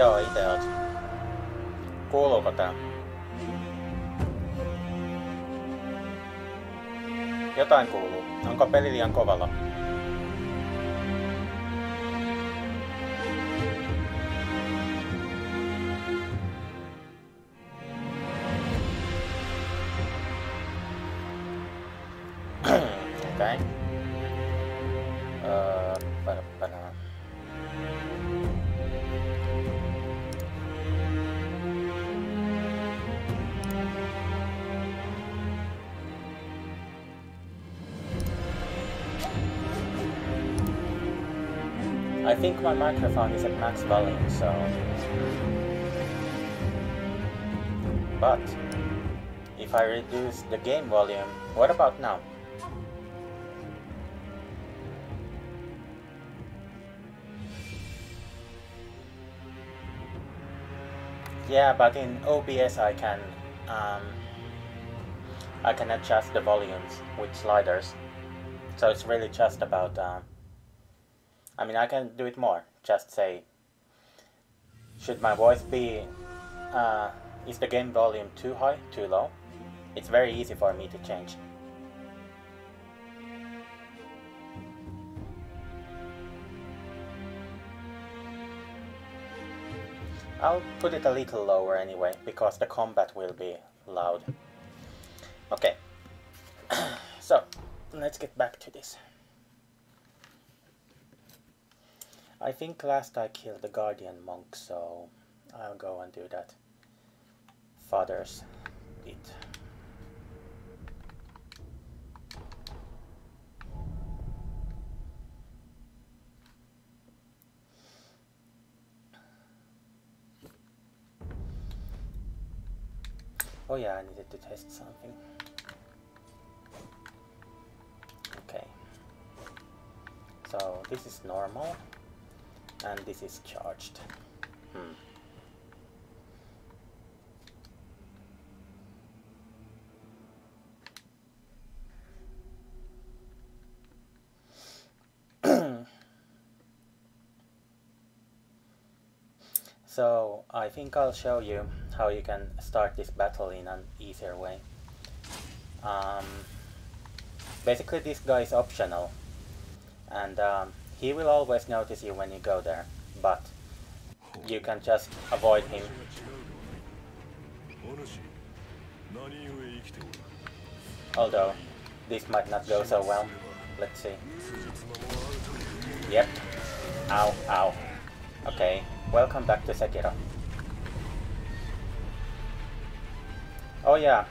Joo, itse oot. Kuuluuko tää? Jotain kuuluu. Onko peli liian kovalla? My microphone is at max volume, so... But, if I reduce the game volume, what about now? Yeah, but in OBS I can um, I can adjust the volumes with sliders. So it's really just about um, I mean I can do it more. Just say should my voice be uh, is the game volume too high, too low? It's very easy for me to change. I'll put it a little lower anyway, because the combat will be loud. Okay, so let's get back to this. I think last I killed the guardian monk, so I'll go and do that. Father's bit. Oh yeah, I needed to test something. Okay. So this is normal and this is charged. Hmm. so I think I'll show you how you can start this battle in an easier way. Um, basically this guy is optional and um, he will always notice you when you go there, but you can just avoid him. Although, this might not go so well. Let's see. Yep. Ow, ow. Okay, welcome back to Sekiro. Oh yeah,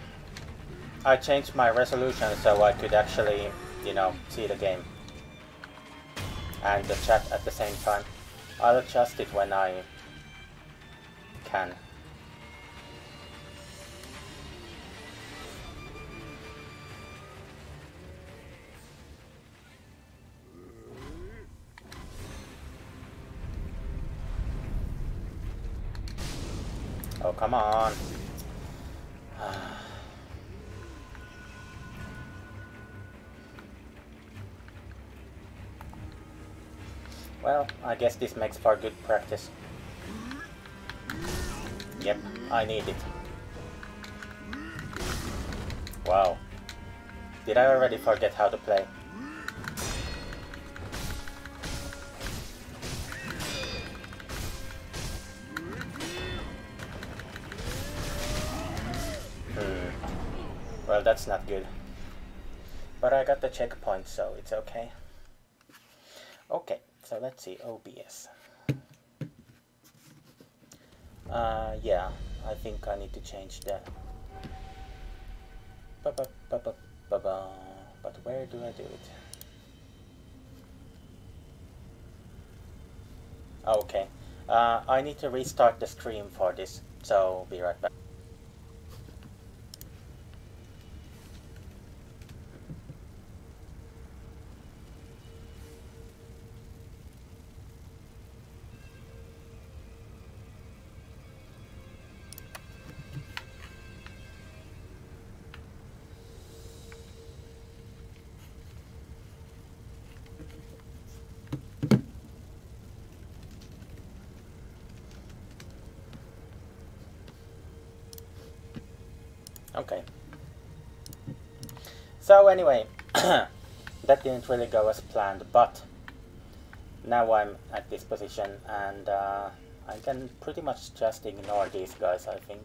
I changed my resolution so I could actually, you know, see the game and the chat at the same time. I'll adjust it when I can. Oh, come on. Well, I guess this makes for good practice. Yep, I need it. Wow. Did I already forget how to play? Hmm. Well, that's not good. But I got the checkpoint, so it's okay. Okay. So let's see, OBS. Uh, yeah, I think I need to change that. Ba -ba -ba but where do I do it? Okay, uh, I need to restart the stream for this, so be right back. So anyway, that didn't really go as planned, but now I'm at this position and uh, I can pretty much just ignore these guys, I think.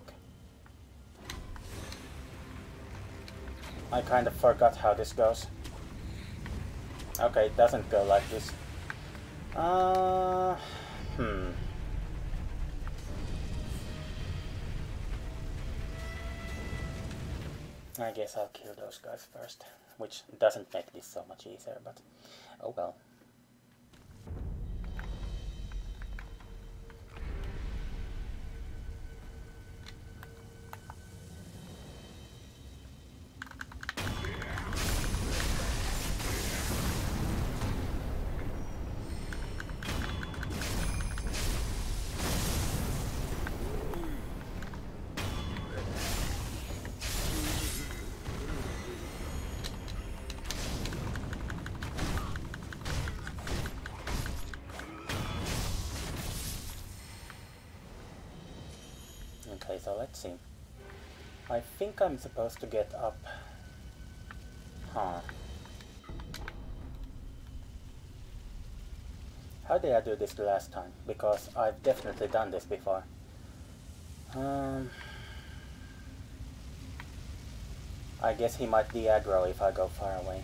I kind of forgot how this goes. Okay, it doesn't go like this. Uh, hmm. I guess I'll kill those guys first, which doesn't make this so much easier, but oh well. Think I'm supposed to get up. Huh. How did I do this the last time? Because I've definitely done this before. Um, I guess he might be aggro if I go far away.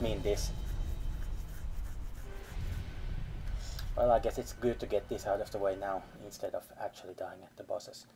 Mean this. Well, I guess it's good to get this out of the way now, instead of actually dying at the bosses.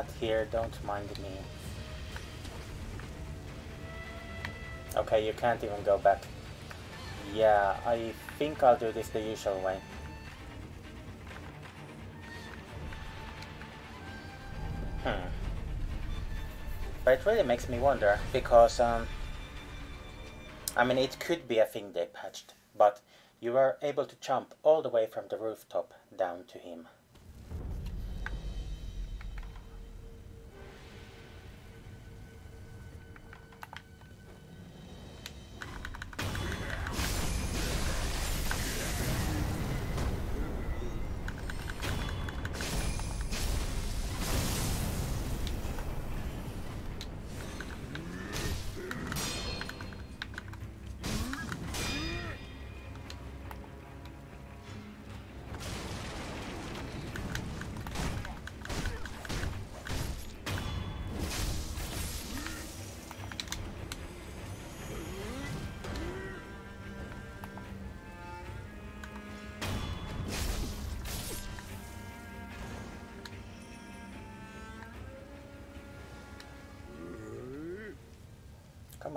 Not here, don't mind me. Okay, you can't even go back. Yeah, I think I'll do this the usual way. Hmm. But it really makes me wonder, because, um... I mean, it could be a thing they patched, but you were able to jump all the way from the rooftop down to him.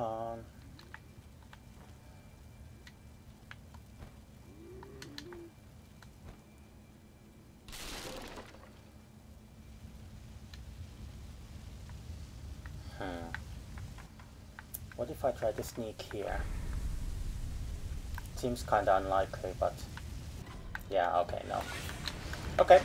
On. Hmm. What if I try to sneak here? Seems kinda unlikely, but... Yeah, okay, no. Okay.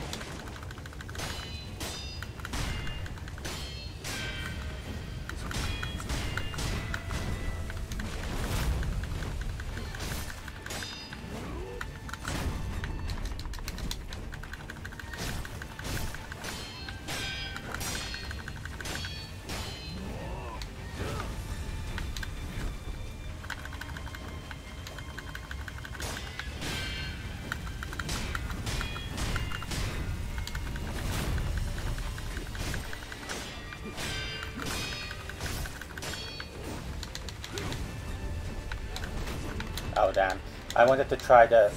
I wanted to try the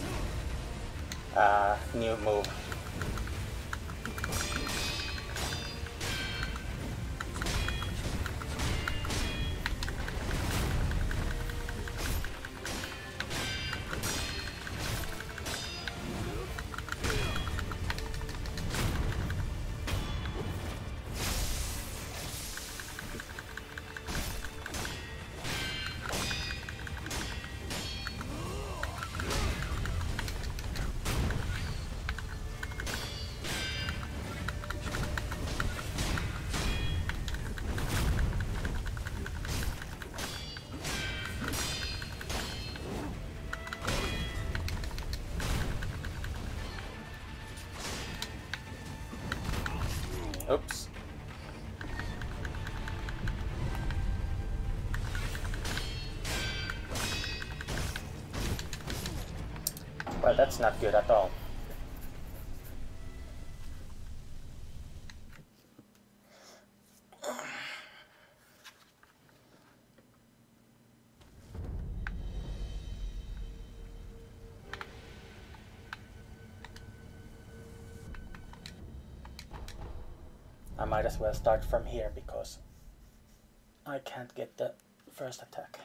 uh, new move. That's not good at all. I might as well start from here because I can't get the first attack.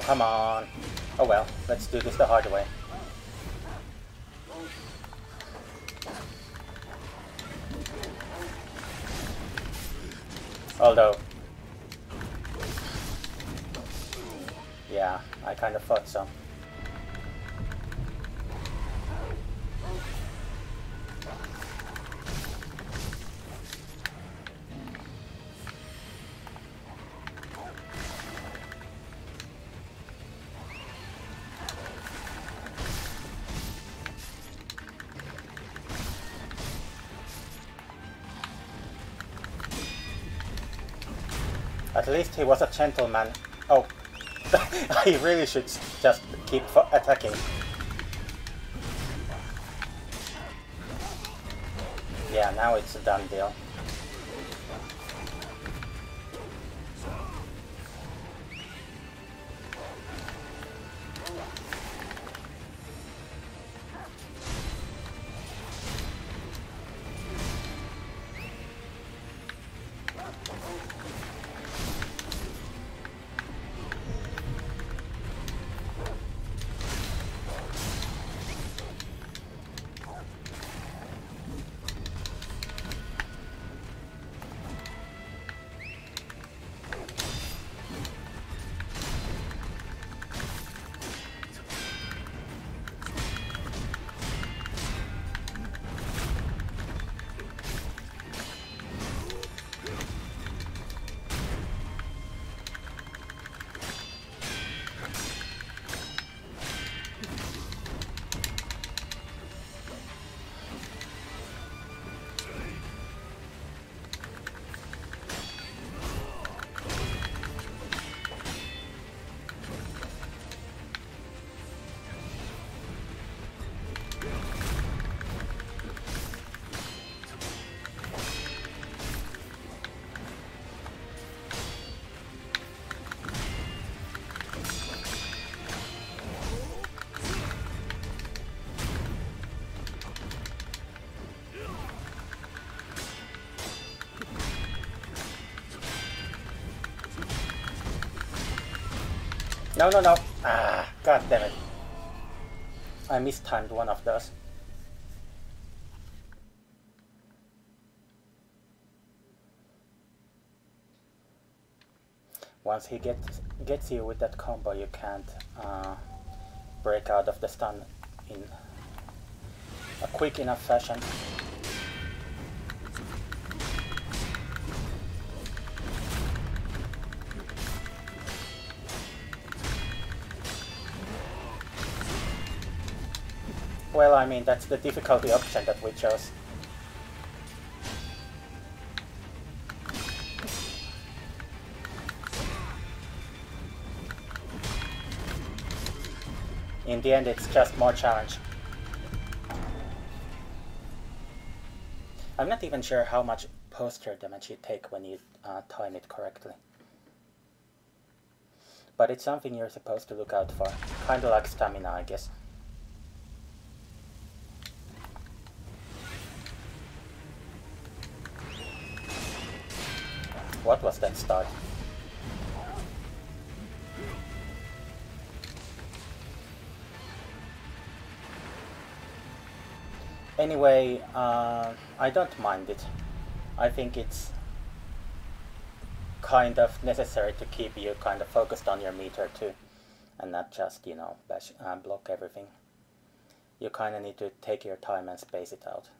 Oh, come on. Oh well, let's do this the hard way. Although... Yeah, I kind of thought so. Least he was a gentleman. Oh, I really should just keep attacking. Yeah, now it's a done deal. No, no, no. Ah, god damn it. I mistimed one of those. Once he gets gets you with that combo, you can't uh, break out of the stun in a quick enough fashion. Well, I mean, that's the difficulty option that we chose. In the end, it's just more challenge. I'm not even sure how much posture damage you take when you uh, time it correctly. But it's something you're supposed to look out for. Kinda like stamina, I guess. Was that start? Anyway, uh, I don't mind it. I think it's kind of necessary to keep you kind of focused on your meter too, and not just, you know, bash, uh, block everything. You kind of need to take your time and space it out.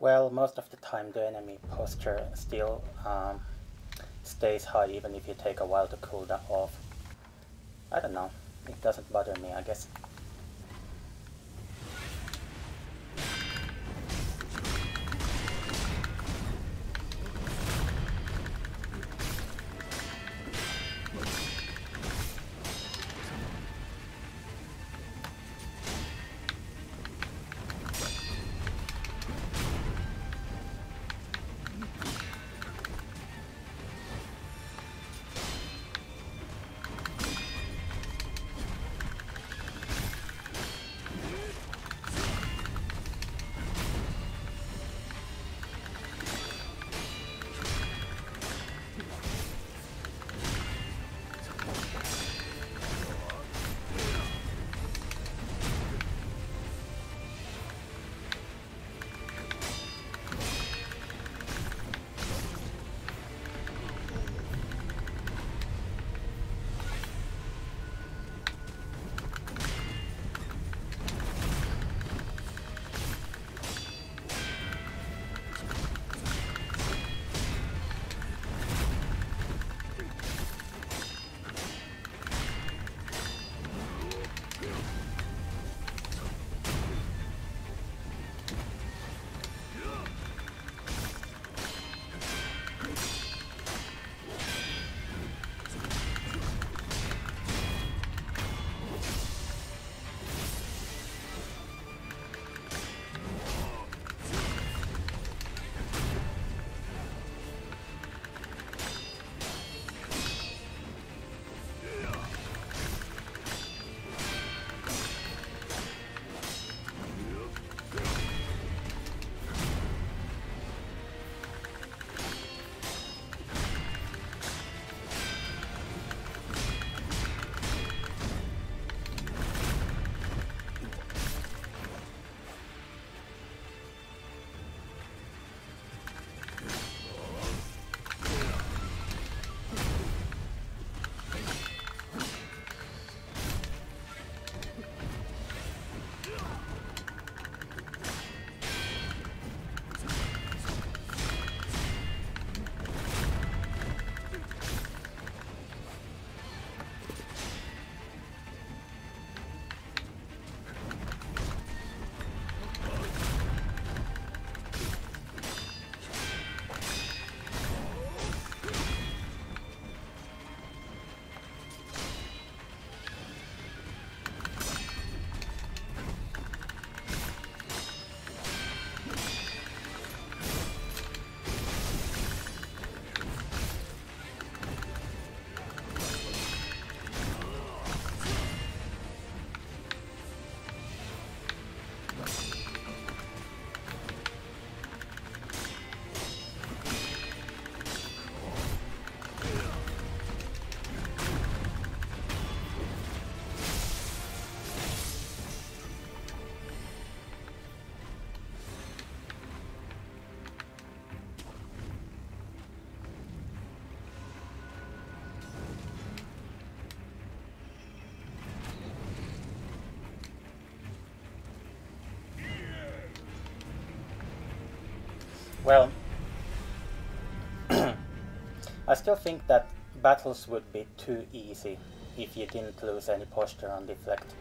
Well, most of the time the enemy posture still um, stays high even if you take a while to cool that off. I don't know. It doesn't bother me, I guess. Well, I still think that battles would be too easy if you didn't lose any posture on deflect.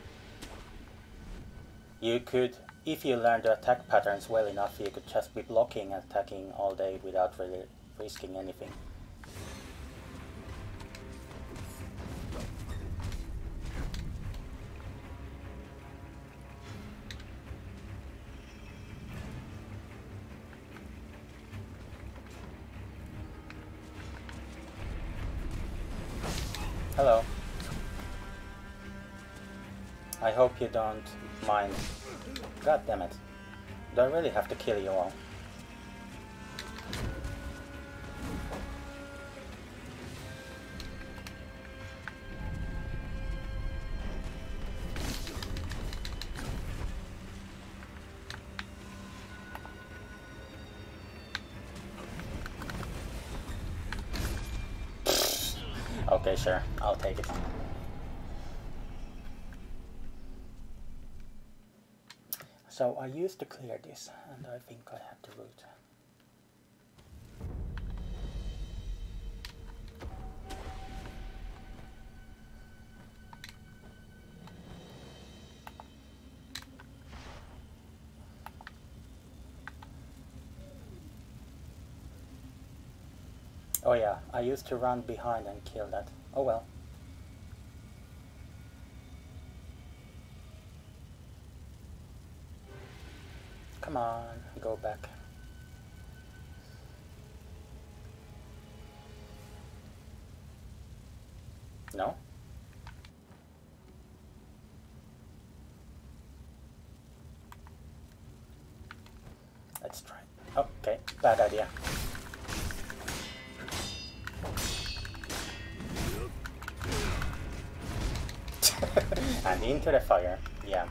You could, if you learn the attack patterns well enough, you could just be blocking and attacking all day without really risking anything. Hope you don't mind. God damn it. Do I really have to kill you all? Okay, sure. I'll take it. So I used to clear this and I think I had to root. Oh yeah, I used to run behind and kill that. Oh well. Go back. No? Let's try. Oh, okay, bad idea. and into the fire, yeah.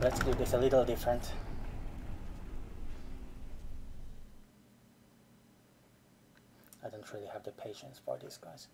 Let's do this a little different. I don't patience for these guys.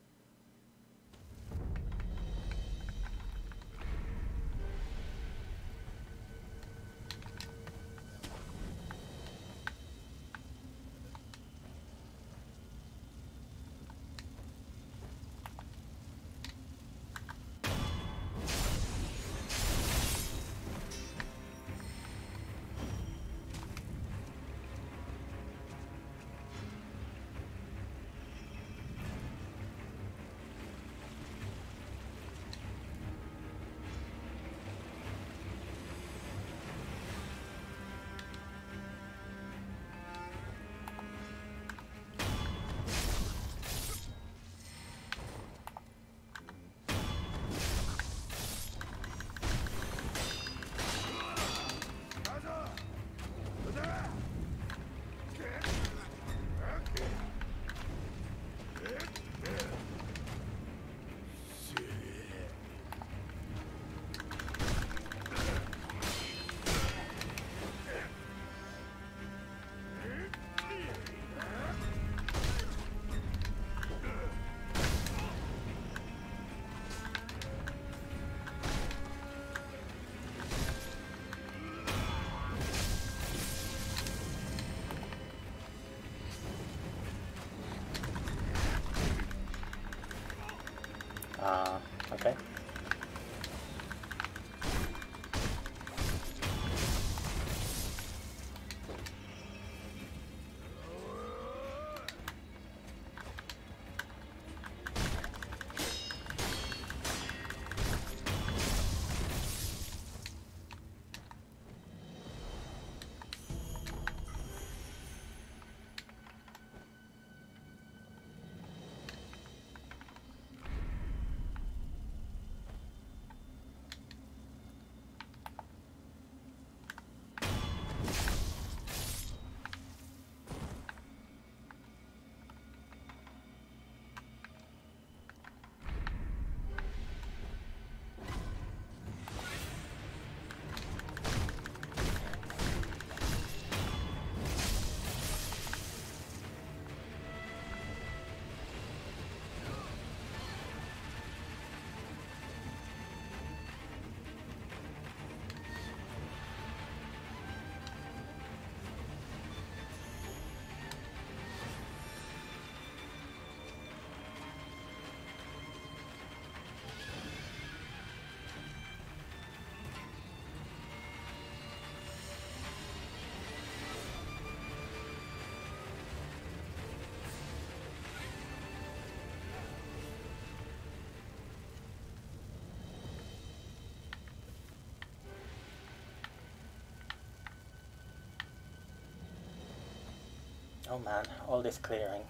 Oh man, all this clearing.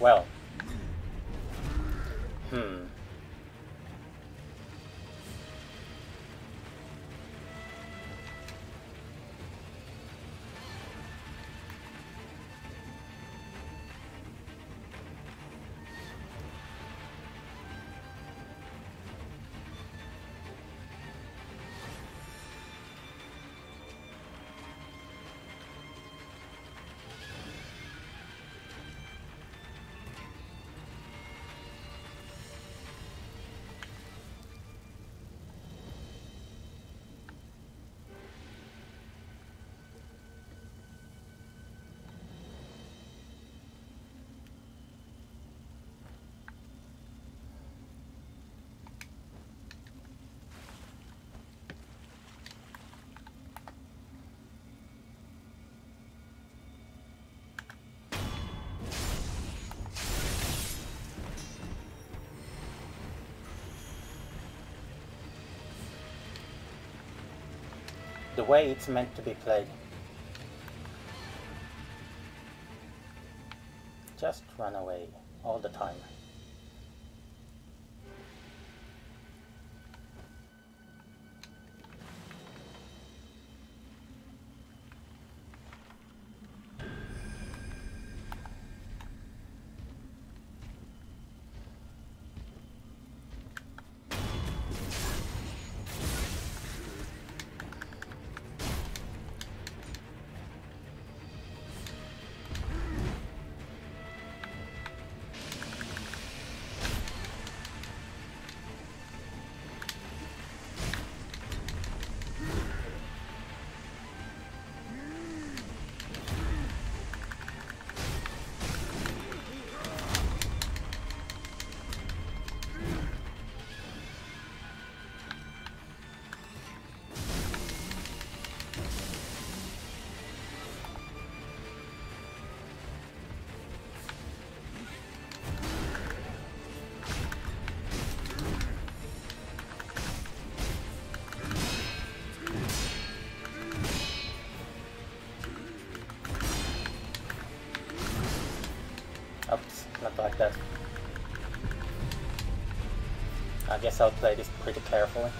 Well. Hmm. The way it's meant to be played. Just run away all the time. Not like that. I guess I'll play this pretty carefully.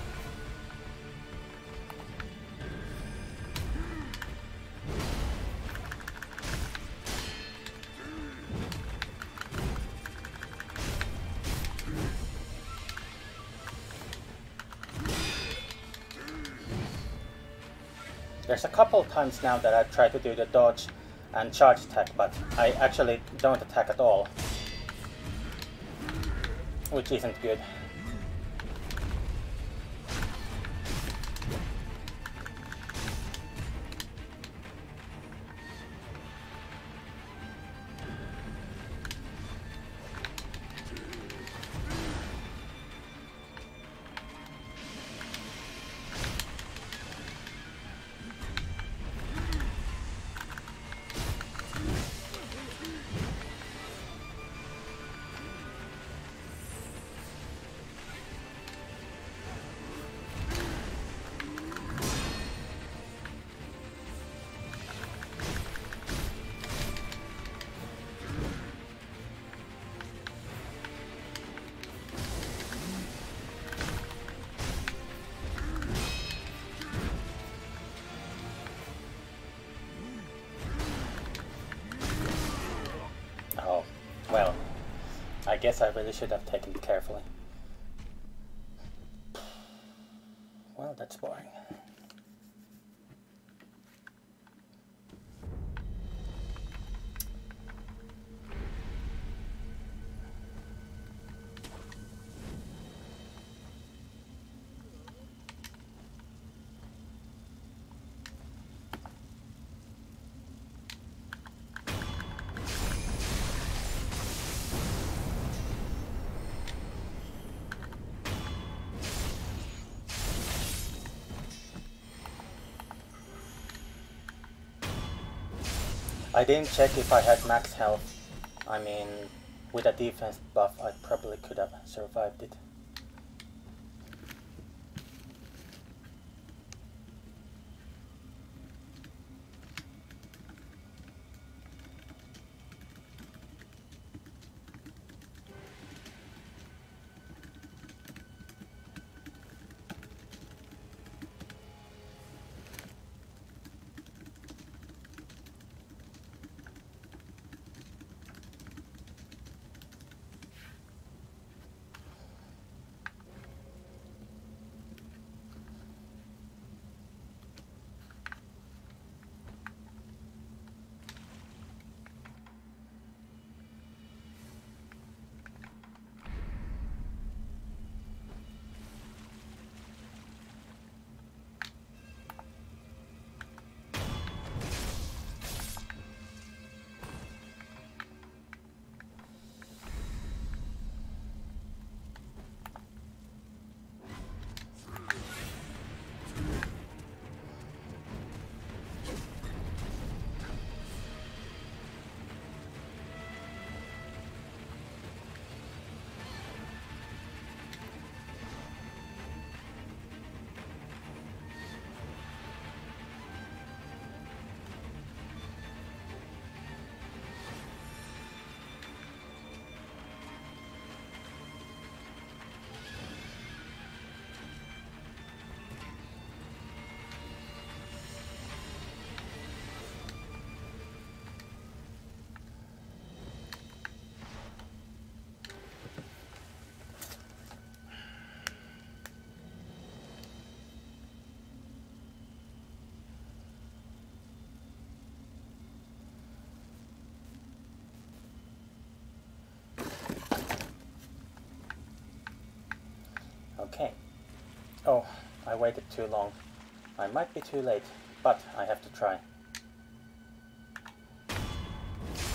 There's a couple of times now that I've tried to do the dodge and charge attack, but I actually don't attack at all. Which isn't good. Guess I really should have taken it carefully. I didn't check if I had max health. I mean, with a defense buff, I probably could have survived it. Okay. Oh, I waited too long. I might be too late, but I have to try.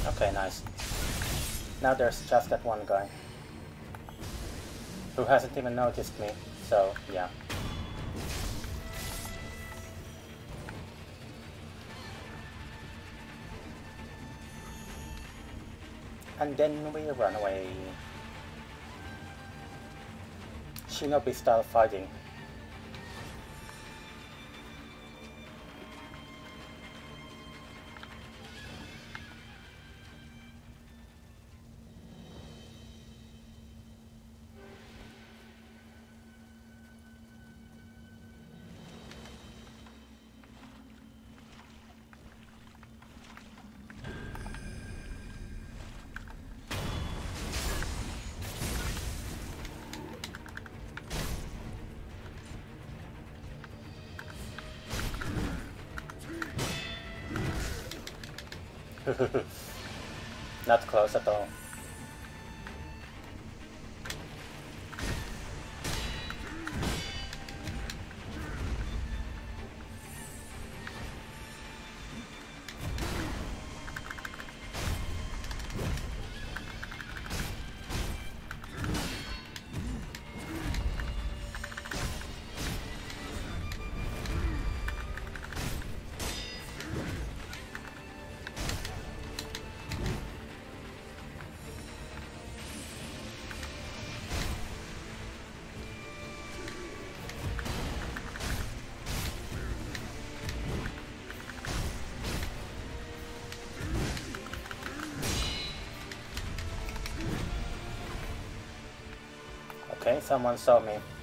Okay, nice. Now there's just that one guy. Who hasn't even noticed me, so yeah. And then we run away. Shinobi style fighting. Not close at all. Someone saw me.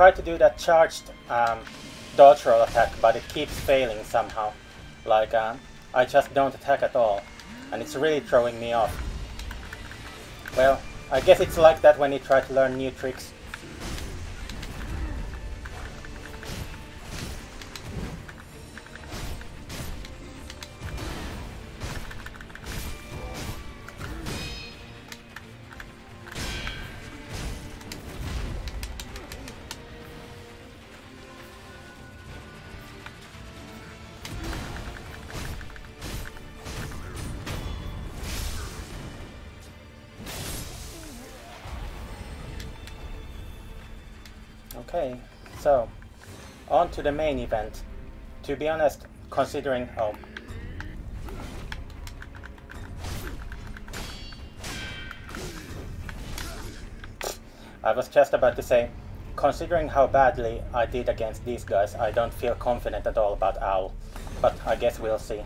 Tried to do that charged um, dodge roll attack, but it keeps failing somehow. Like, um, I just don't attack at all, and it's really throwing me off. Well, I guess it's like that when you try to learn new tricks. To the main event. To be honest, considering oh I was just about to say, considering how badly I did against these guys, I don't feel confident at all about Owl. But I guess we'll see.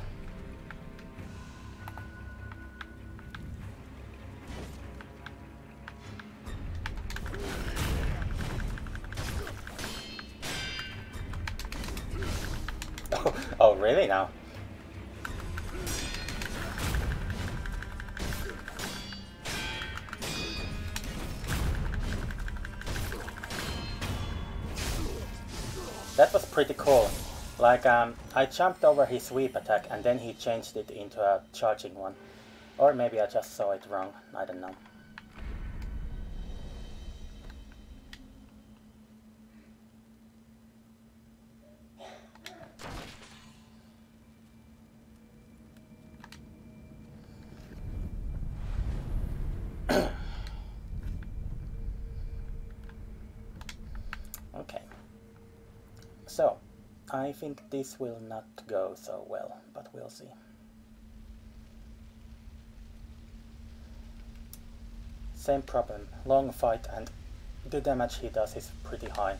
Like, um, I jumped over his sweep attack and then he changed it into a charging one. Or maybe I just saw it wrong, I don't know. okay. So, I think this will not go so well, but we'll see. Same problem, long fight and the damage he does is pretty high.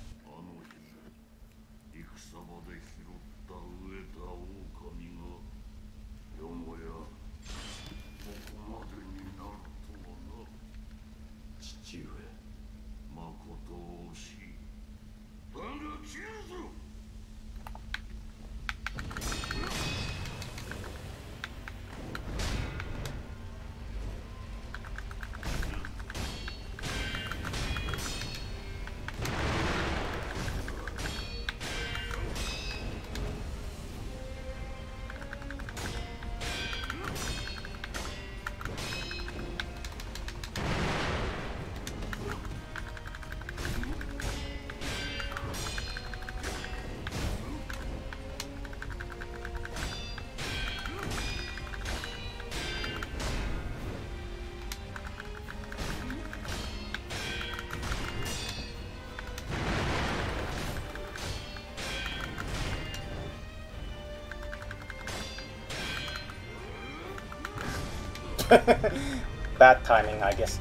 Bad timing, I guess.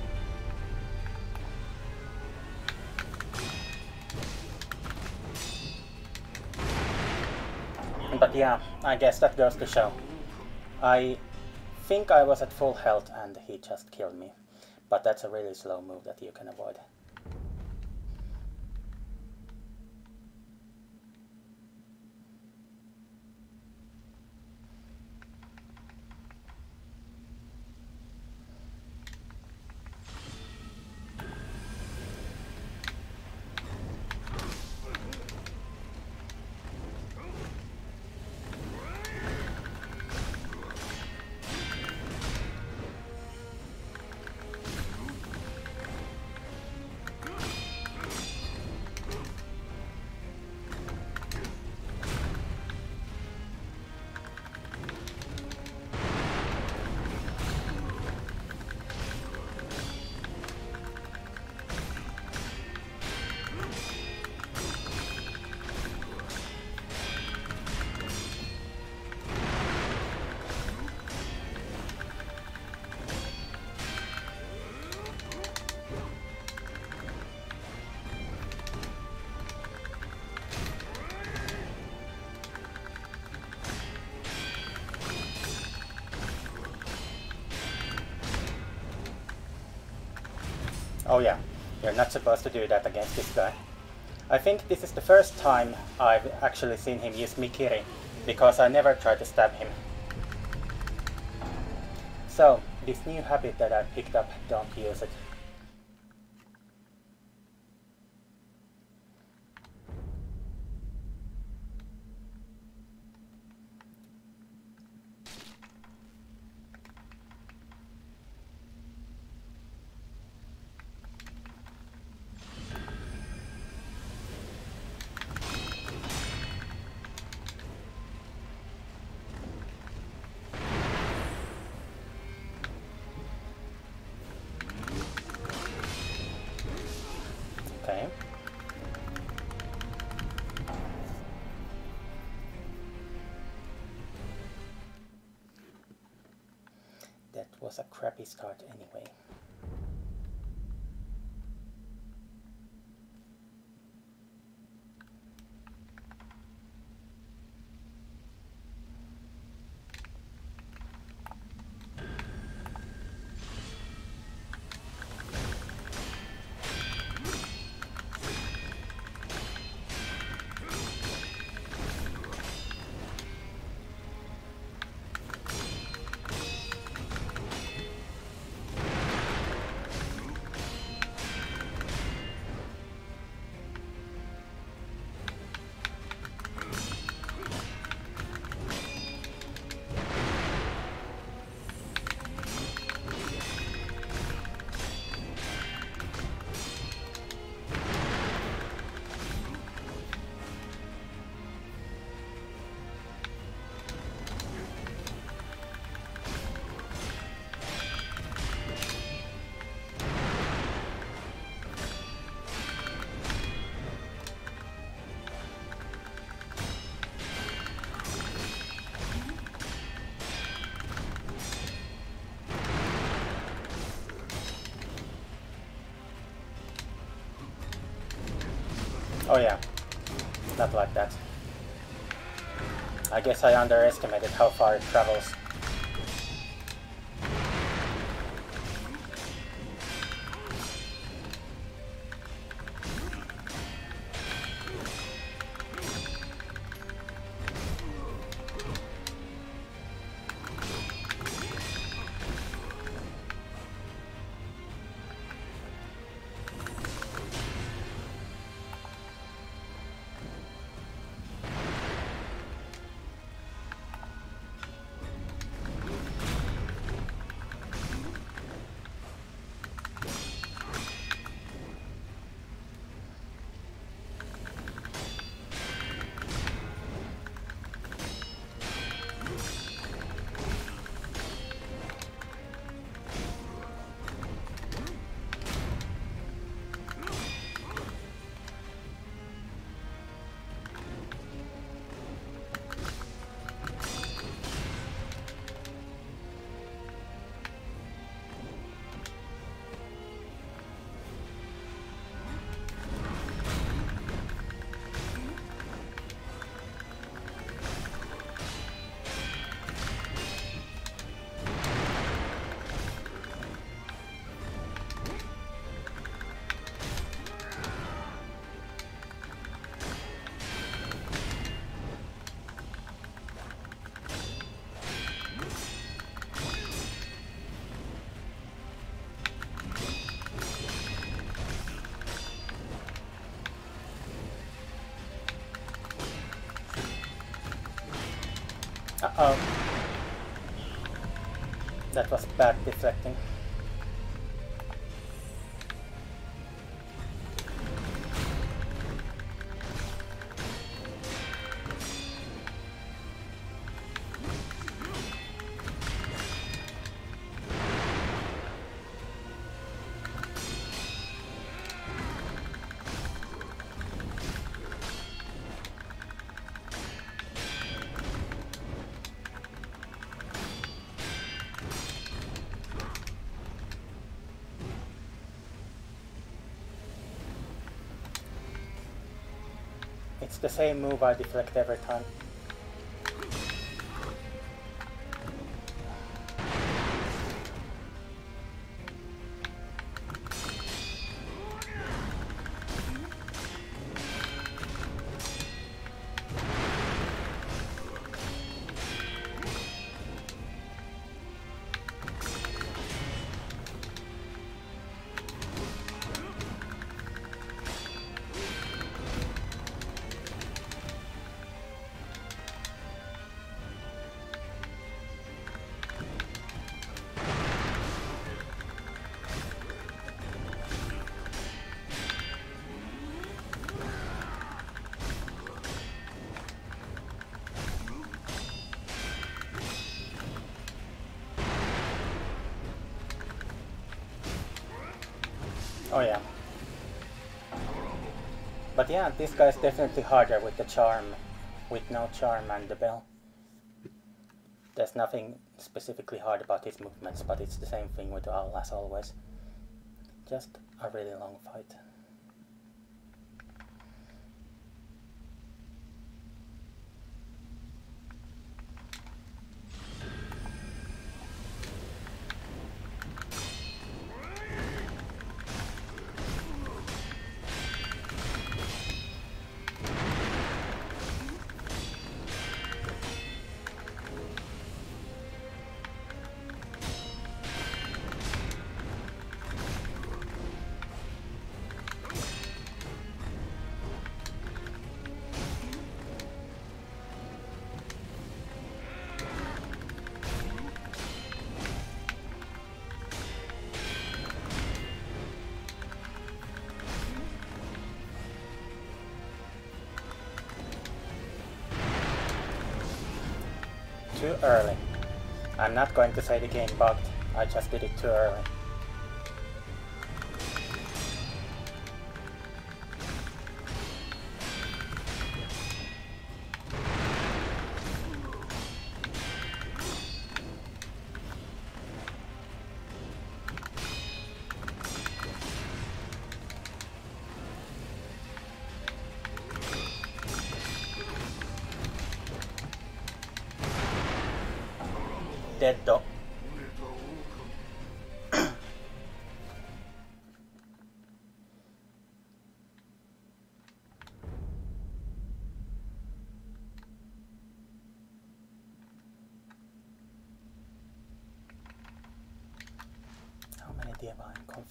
But yeah, I guess that goes to show. I think I was at full health and he just killed me. But that's a really slow move that you can avoid. You're not supposed to do that against this guy. I think this is the first time I've actually seen him use Mikiri, because I never tried to stab him. So, this new habit that I picked up, don't use it. Was a crappy start anyway. Oh yeah, not like that. I guess I underestimated how far it travels. Uh-oh. That was bad deflecting. The same move I deflect every time. Yeah, this guy's definitely harder with the charm, with no charm and the bell. There's nothing specifically hard about his movements, but it's the same thing with all as always. Just a really long fight. Early. I'm not going to say the game bugged, I just did it too early.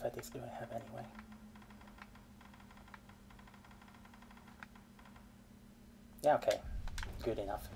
Confettis do I have anyway? Yeah, okay. Good enough.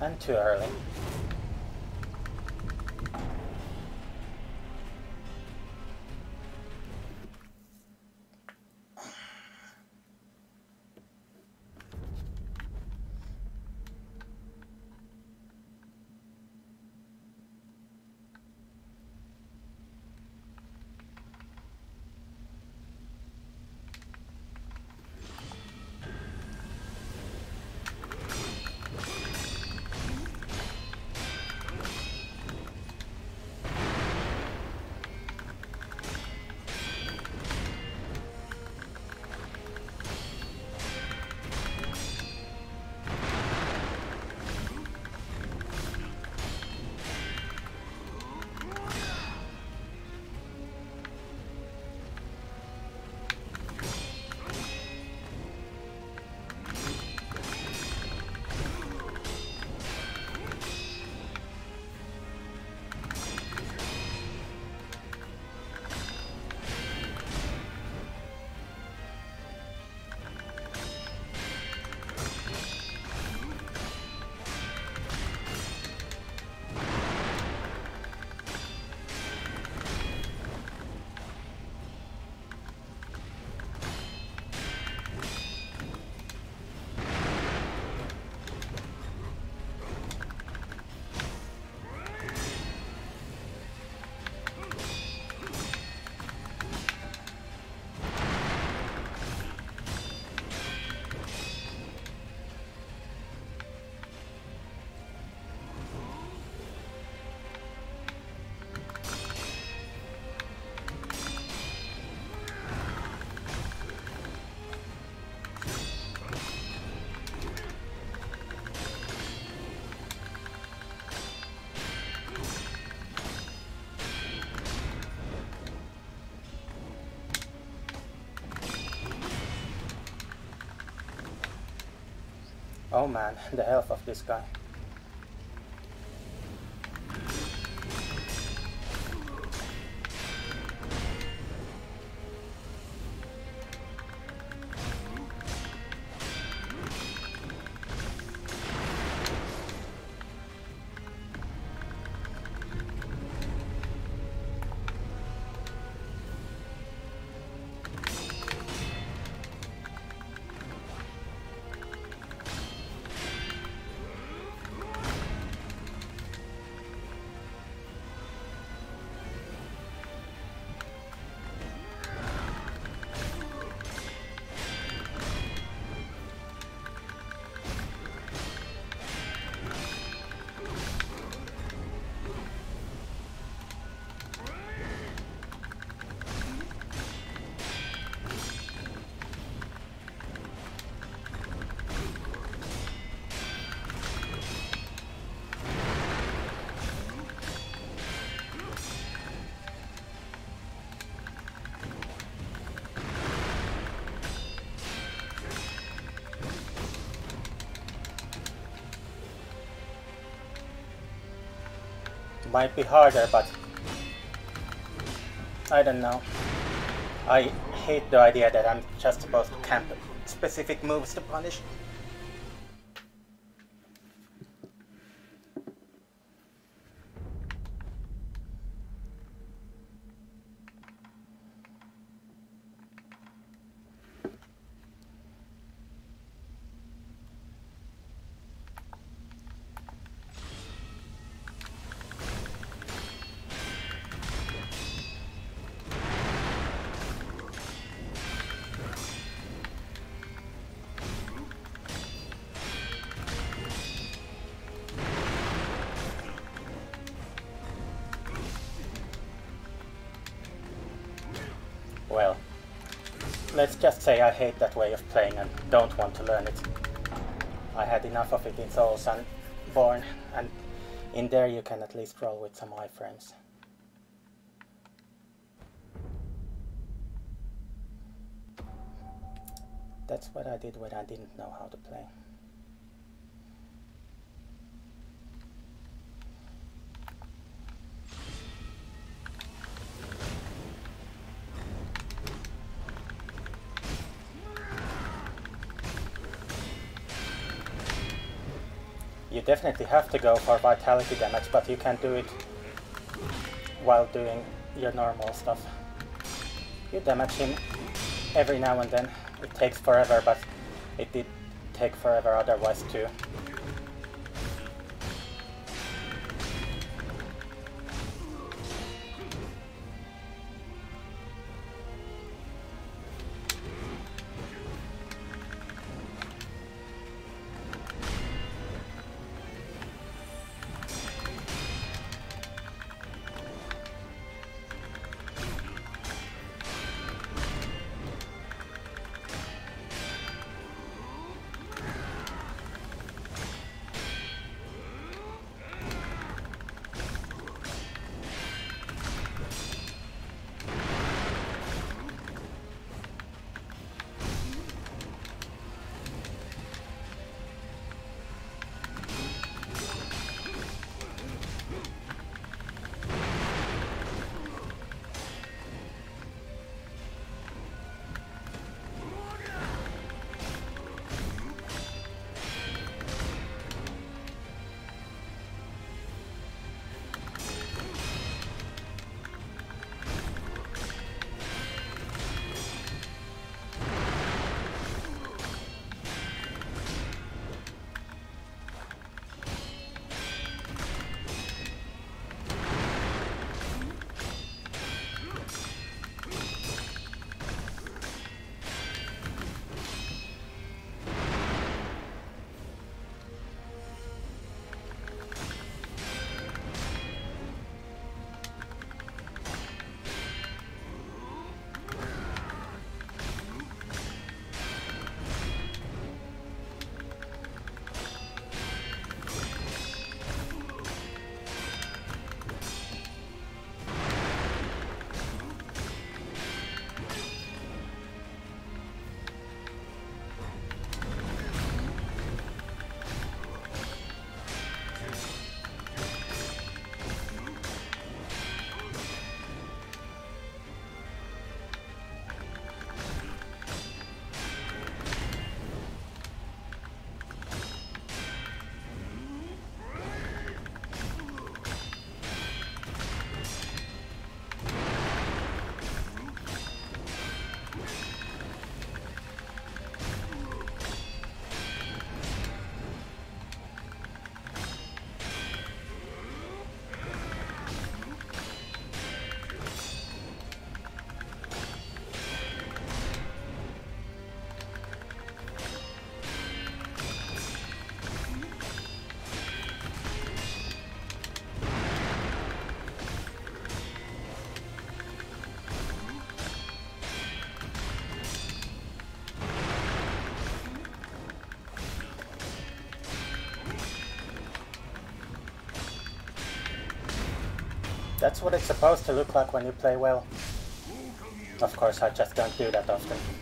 And too Oh man, the health of this guy. Might be harder, but I don't know. I hate the idea that I'm just supposed to camp specific moves to punish. Just say I hate that way of playing and don't want to learn it. I had enough of it in Souls and Born, and in there you can at least roll with some iframes. That's what I did when I didn't know how to play. Definitely have to go for vitality damage, but you can do it while doing your normal stuff. You damage him every now and then. It takes forever, but it did take forever otherwise too. That's what it's supposed to look like when you play well. Of course, I just don't do that often.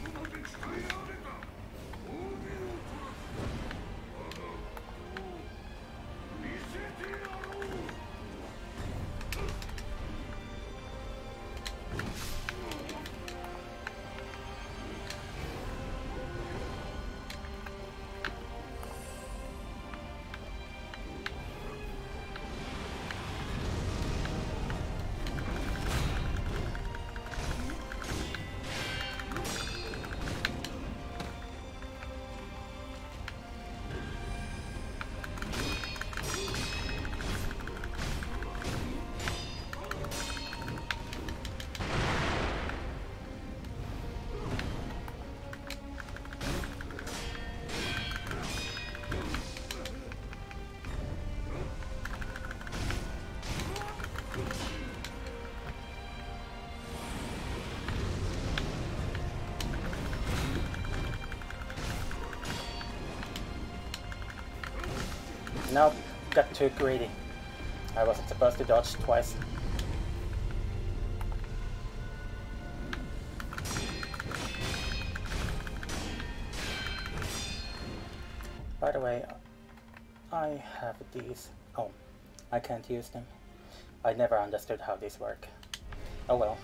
Got too greedy. I wasn't supposed to dodge twice. By the way, I have these. Oh, I can't use them. I never understood how these work. Oh well.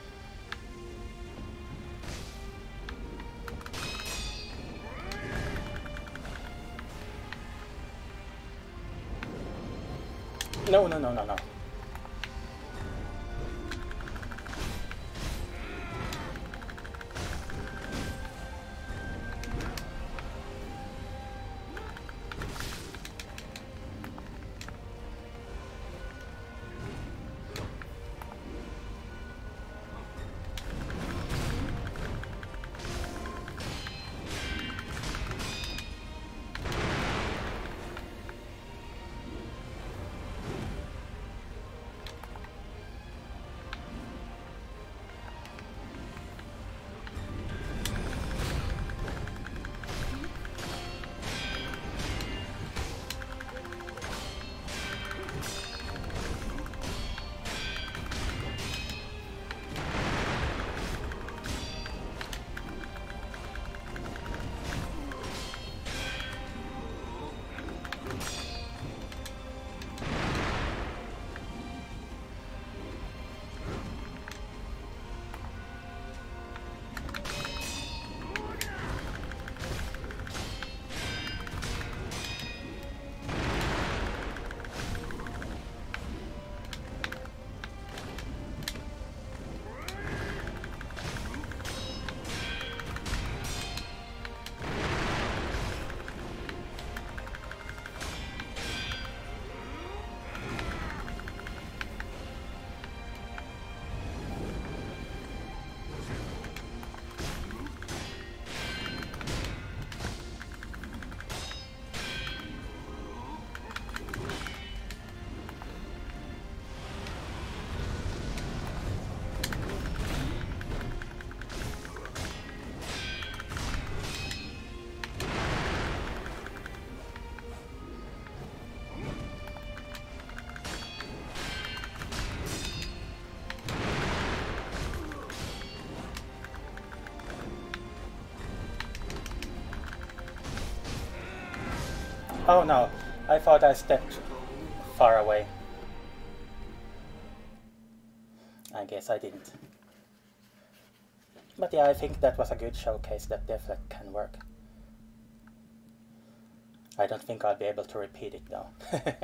No, no, no, no, no. Oh no, I thought I stepped far away. I guess I didn't. But yeah, I think that was a good showcase that Deflect can work. I don't think I'll be able to repeat it though.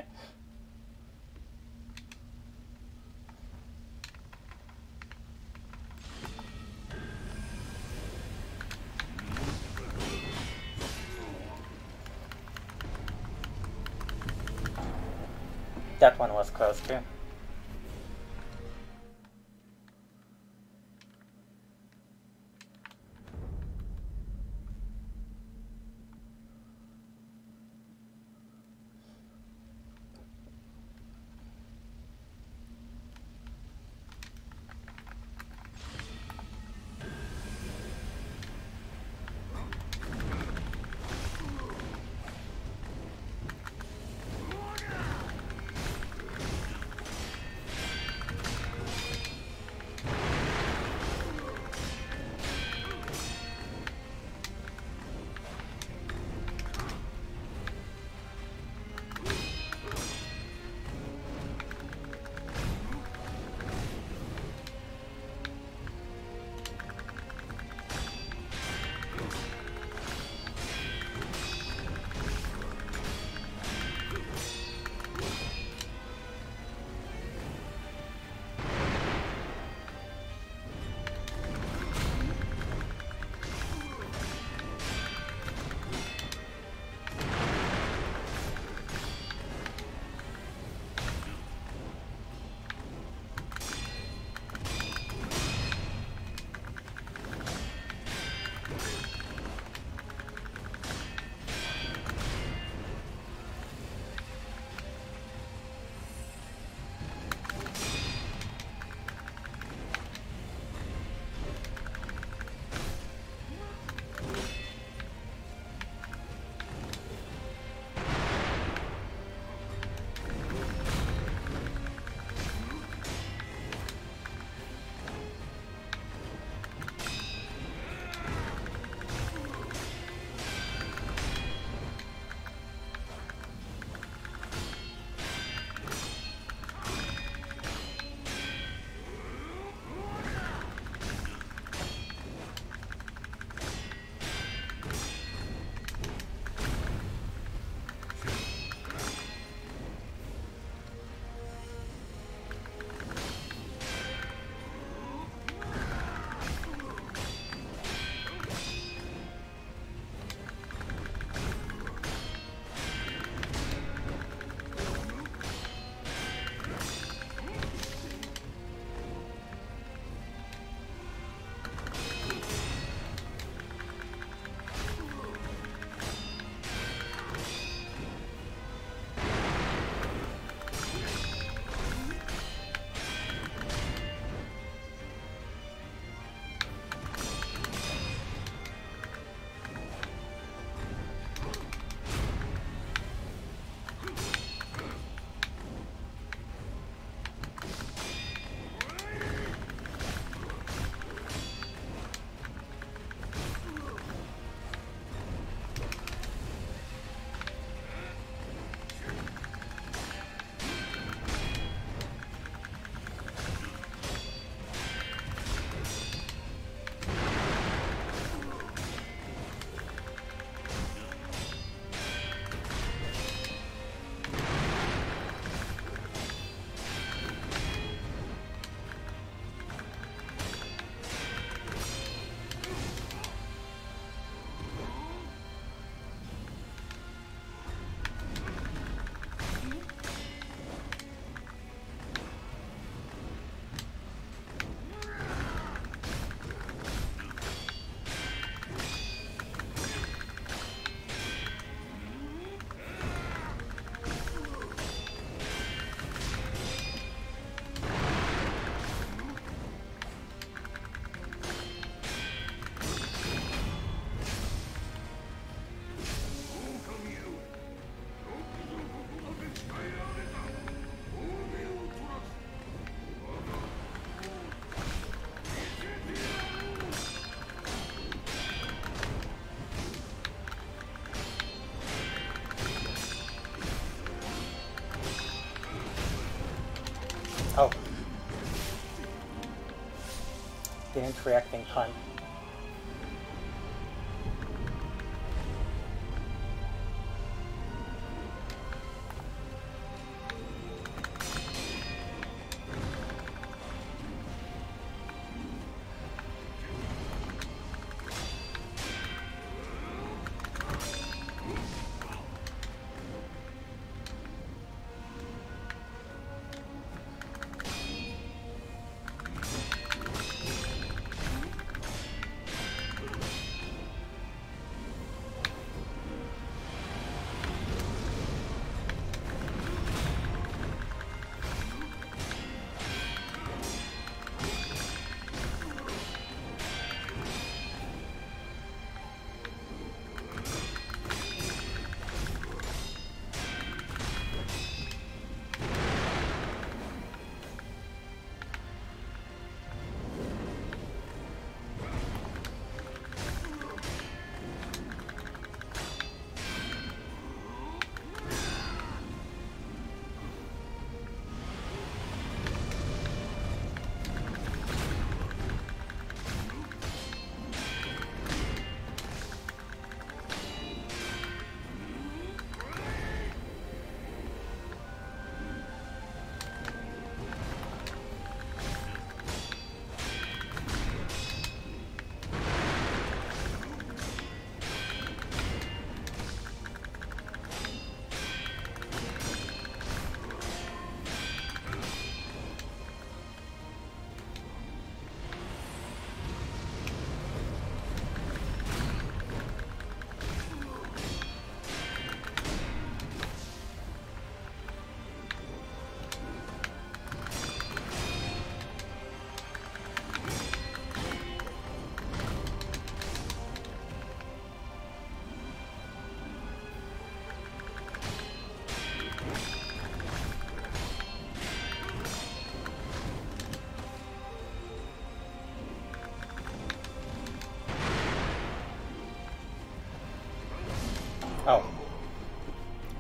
Didn't react in time.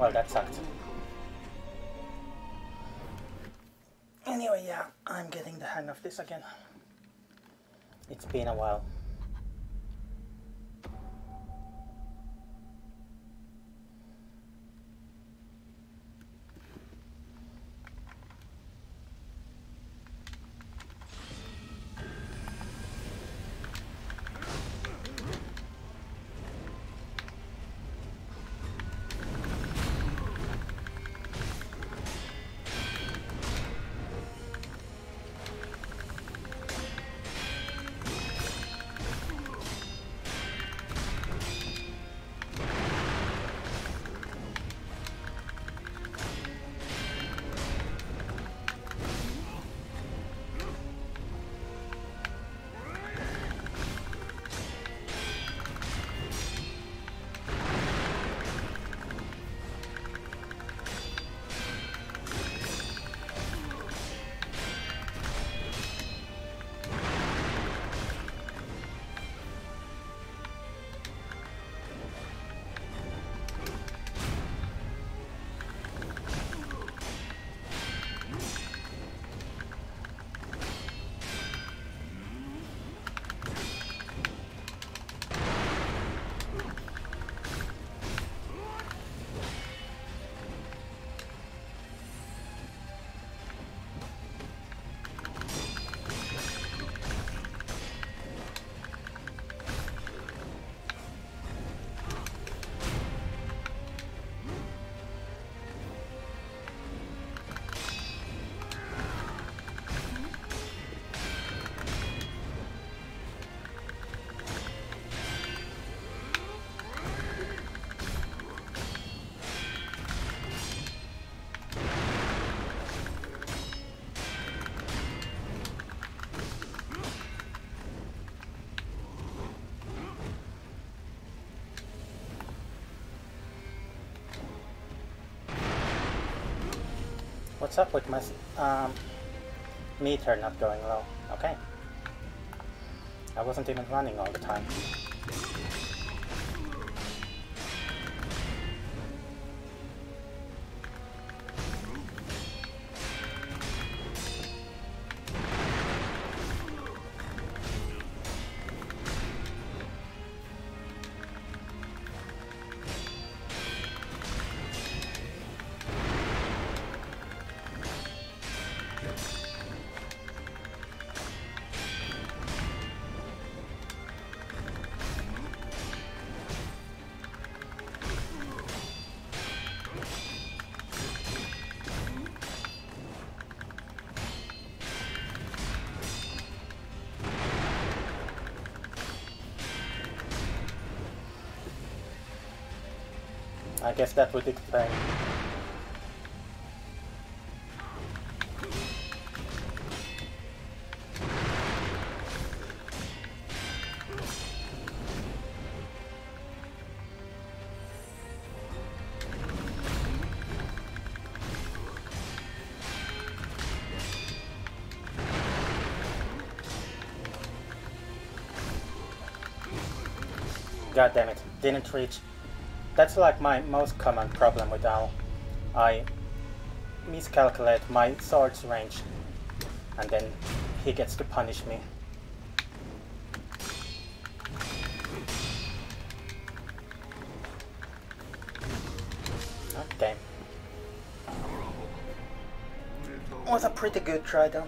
Well, that sucked. Anyway, yeah, I'm getting the hang of this again. It's been a while. What's up with my um, meter not going low? Okay. I wasn't even running all the time. I guess that would explain. God damn it, didn't reach. That's like my most common problem with Owl. I miscalculate my sword's range and then he gets to punish me. Okay. Was a pretty good try though.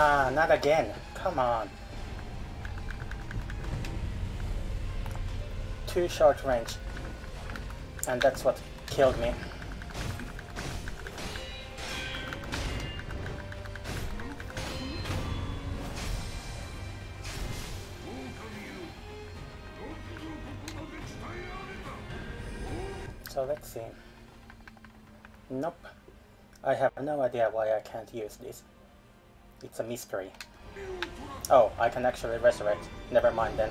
Ah, not again. Come on. Too short range. And that's what killed me. So let's see. Nope. I have no idea why I can't use this. It's a mystery. Oh, I can actually resurrect. Never mind then.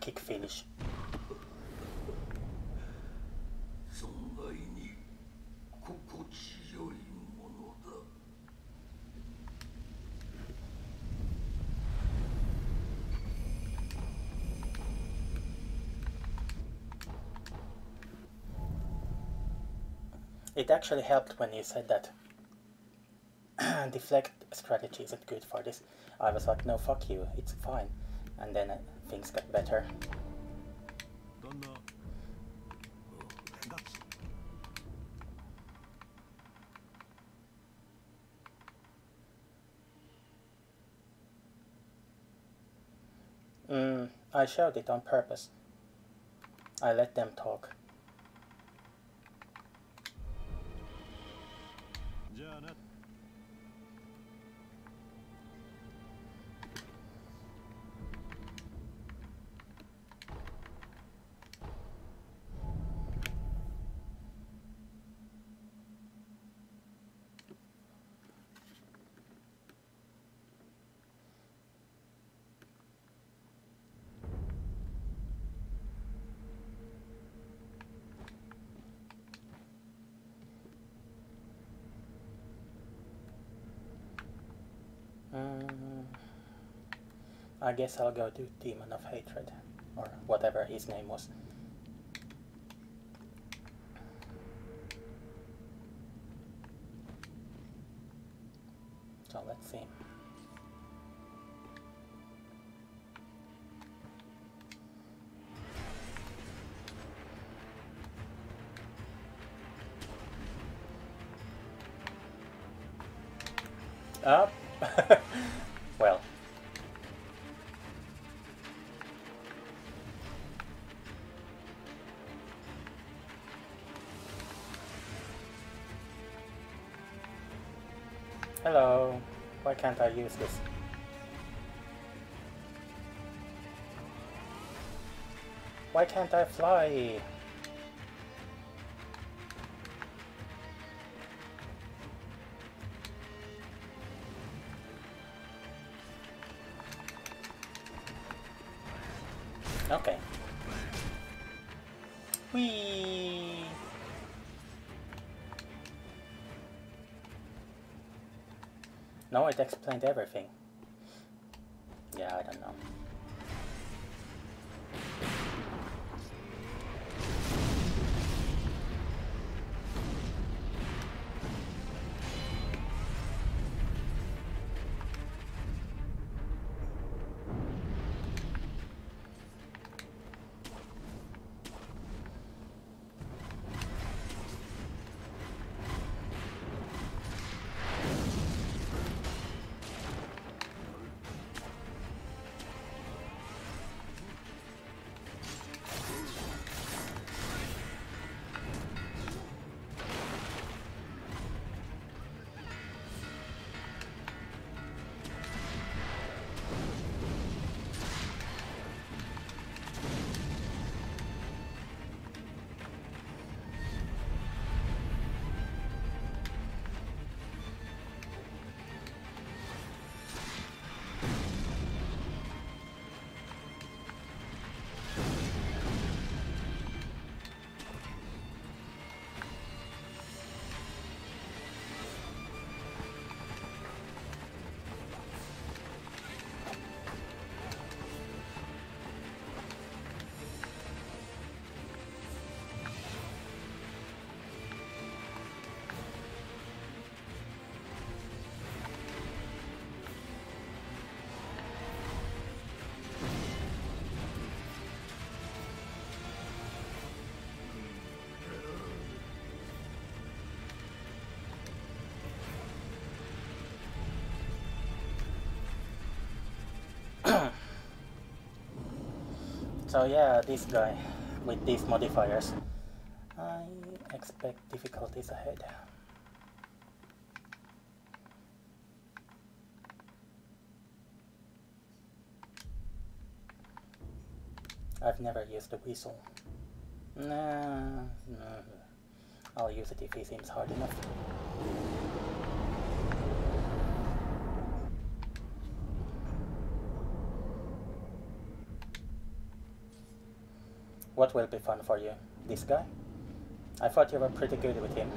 Kick finish. It actually helped when you said that deflect strategy isn't good for this. I was like, no, fuck you, it's fine. And then things got better. Mm, I showed it on purpose. I let them talk. I guess I'll go to Demon of Hatred, or whatever his name was. Can't I use this? Why can't I fly? Explained everything. Yeah, I don't know. So yeah, this guy with these modifiers. I expect difficulties ahead. I've never used the whistle. Nah, nah. I'll use it if he seems hard enough. What will be fun for you? This guy? I thought you were pretty good with him.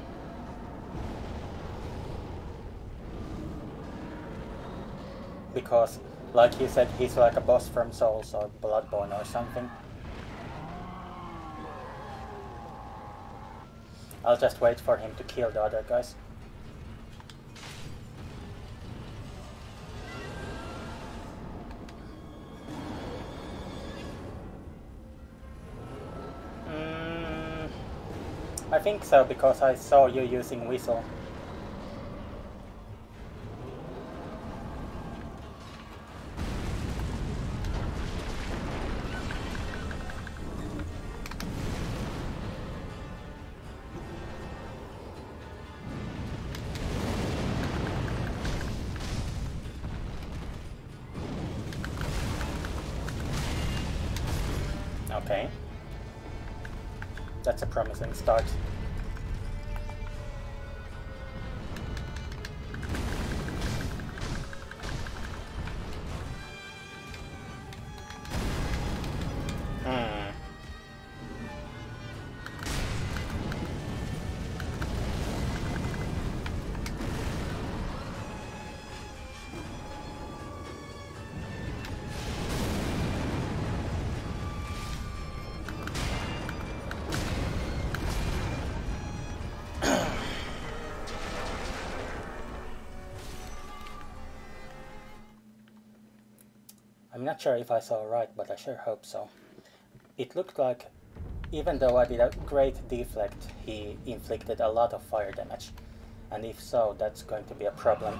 Because, like you said, he's like a boss from Souls or Bloodborne or something. I'll just wait for him to kill the other guys. Think so, because I saw you using Whistle. I'm not sure if I saw right, but I sure hope so. It looked like, even though I did a great deflect, he inflicted a lot of fire damage. And if so, that's going to be a problem.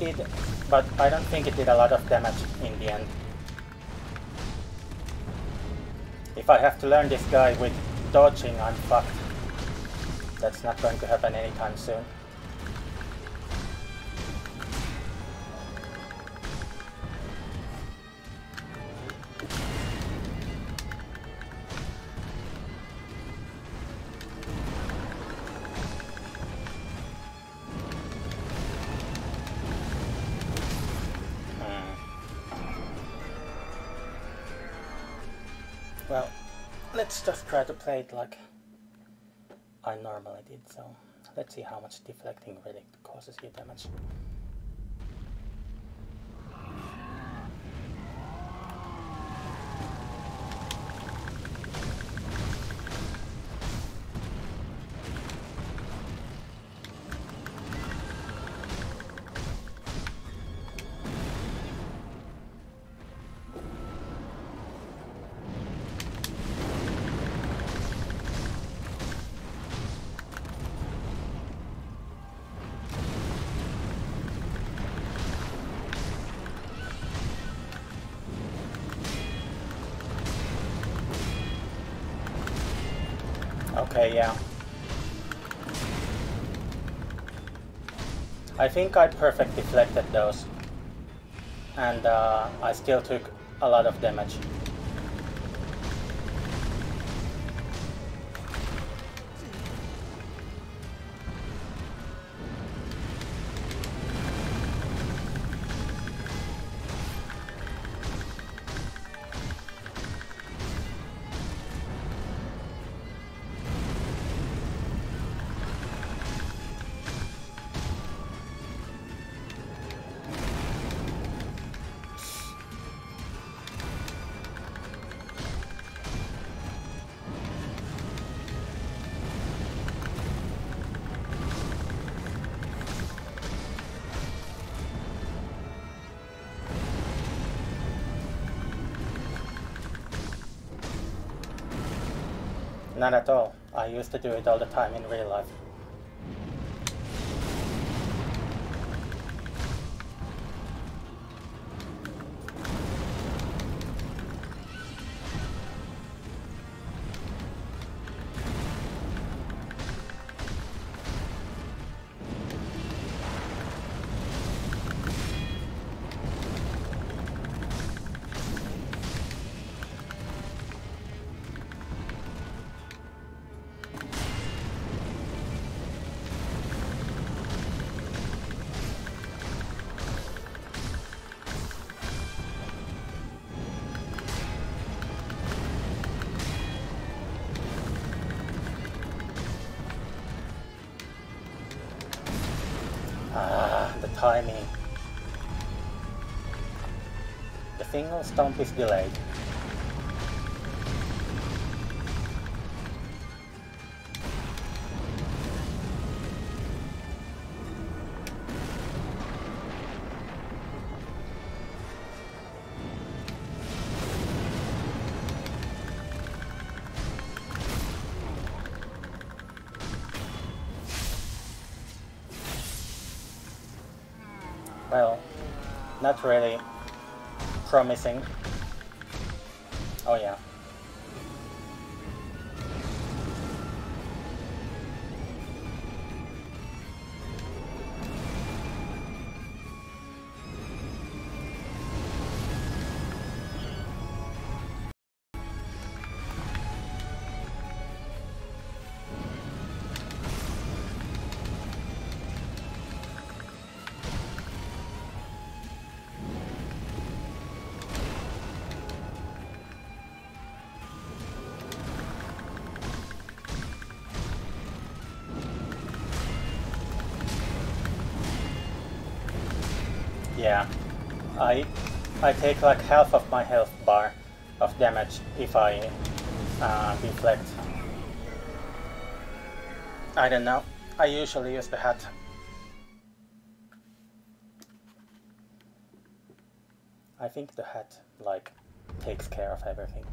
Did, but I don't think it did a lot of damage in the end. If I have to learn this guy with dodging, I'm fucked. That's not going to happen anytime soon. Try to play it like I normally did, so let's see how much deflecting really causes you damage. Okay, yeah. I think I perfect deflected those. And uh, I still took a lot of damage. At all. I used to do it all the time in real life. Stomp is delayed. Well, not really promising. I take like half of my health bar of damage if I uh, deflect. I don't know. I usually use the hat. I think the hat like takes care of everything.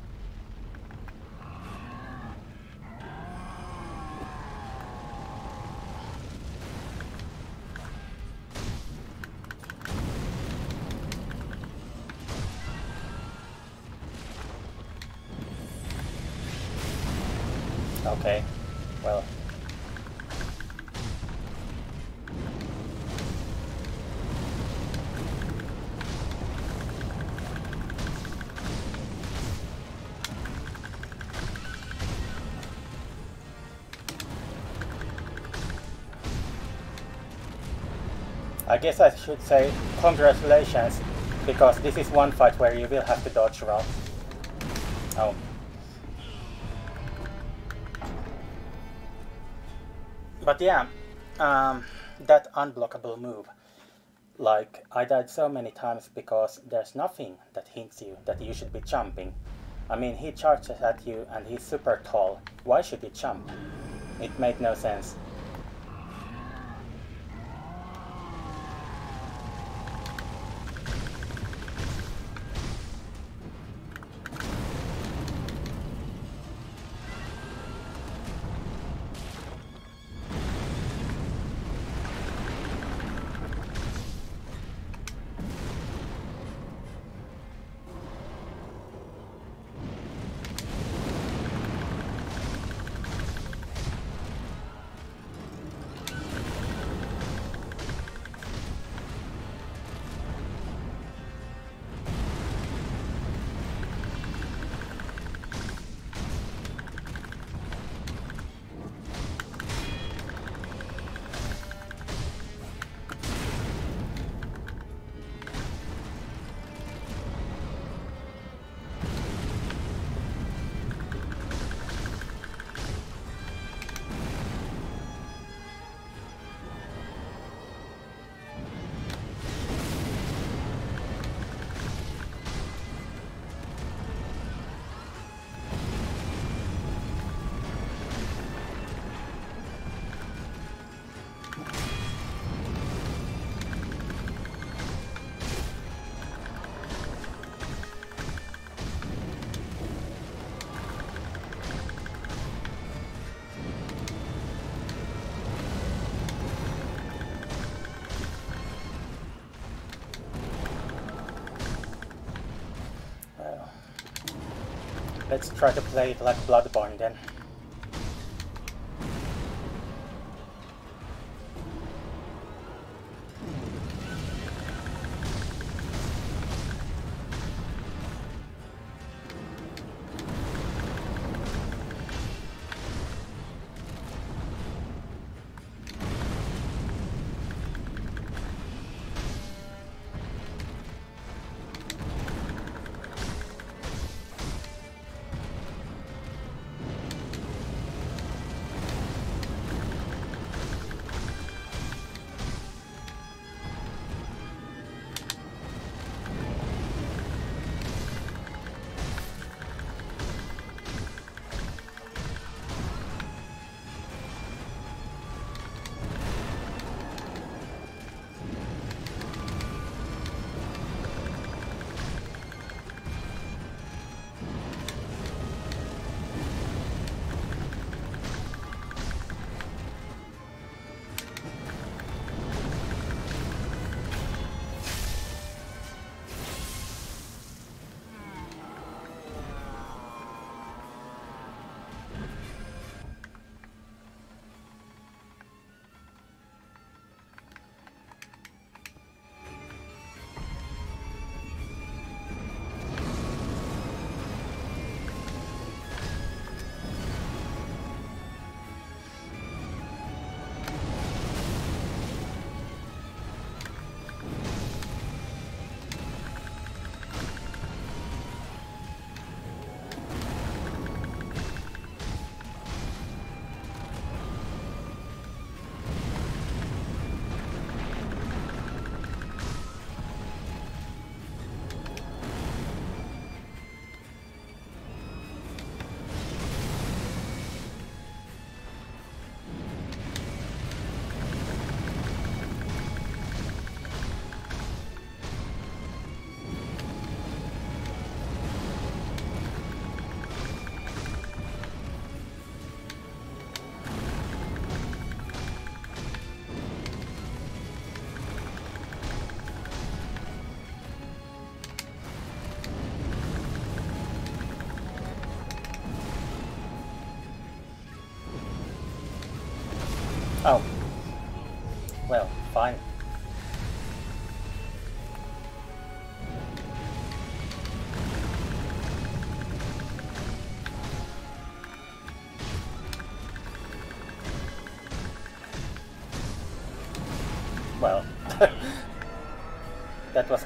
I guess I should say congratulations, because this is one fight where you will have to dodge roll. Oh. But yeah, um, that unblockable move. Like, I died so many times because there's nothing that hints you that you should be jumping. I mean, he charges at you and he's super tall. Why should he jump? It made no sense. Let's try to play it like Bloodborne then.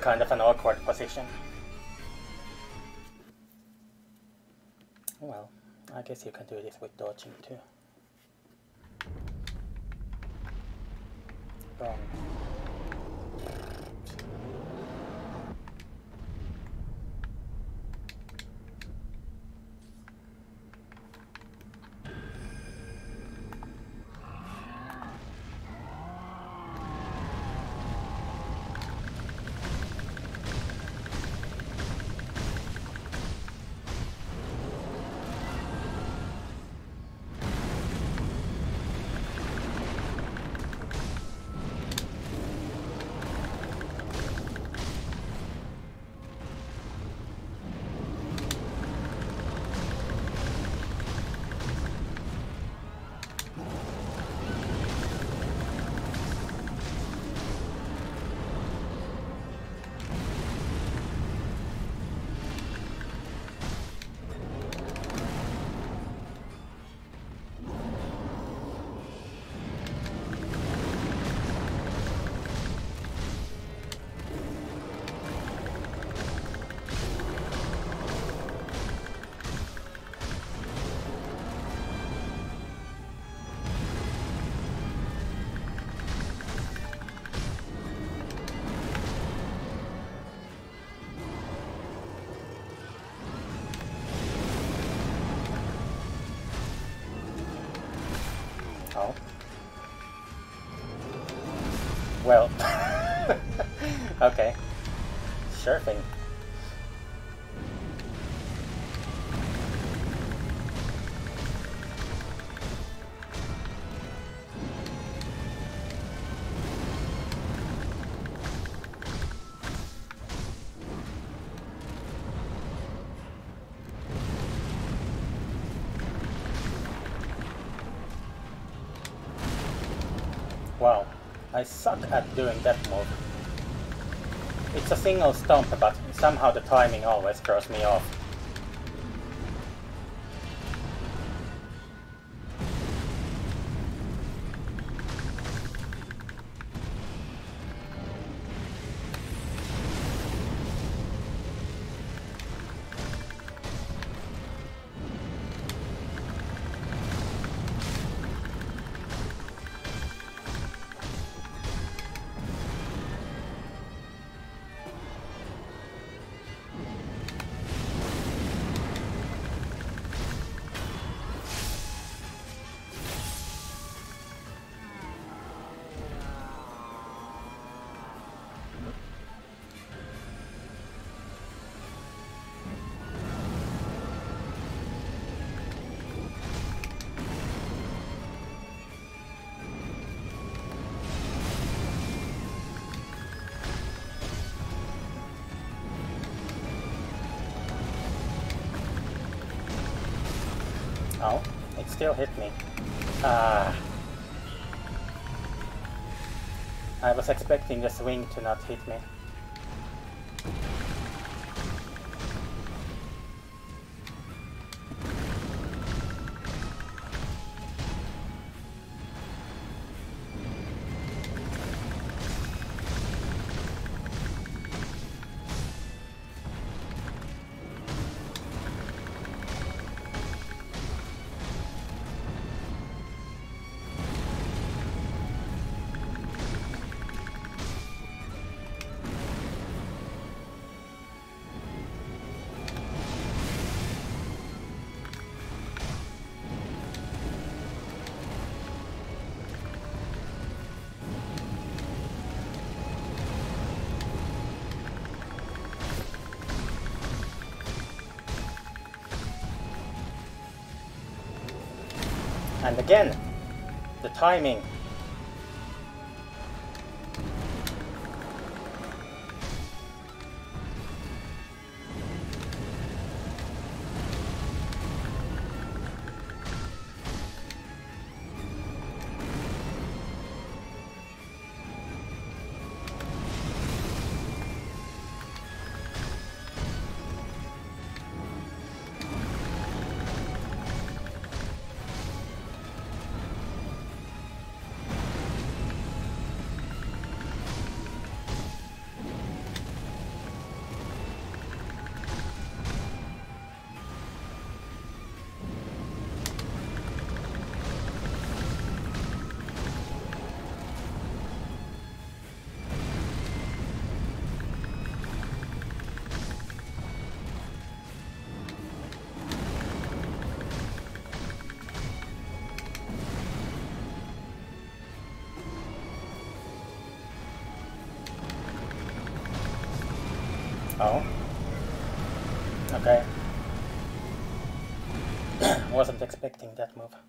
Kind of an awkward position. Well, I guess you can do this with dodging too. I suck at doing that move. It's a single stomp, but somehow the timing always throws me off. Still hit me. Ah. I was expecting the swing to not hit me. Again, the timing. Expecting that move.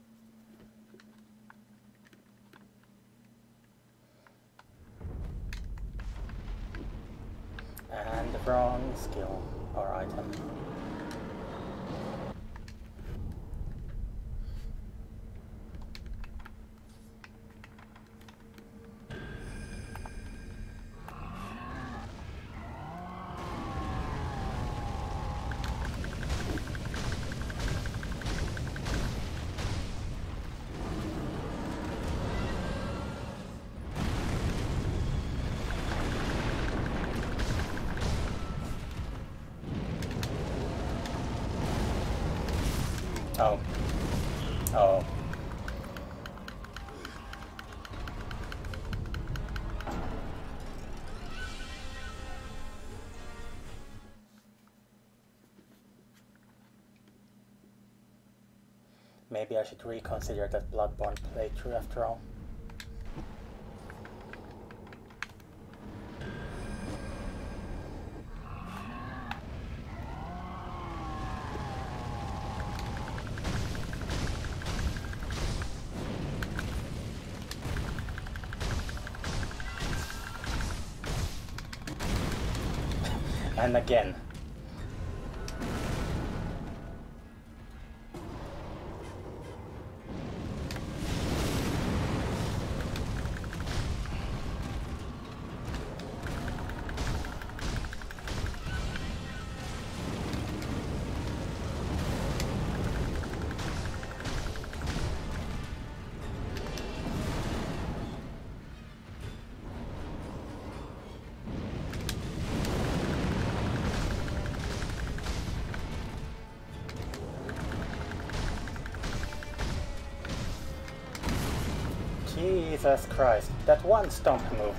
Maybe I should reconsider that Bloodborne playthrough after all. and again. Jesus Christ, that one stomp move.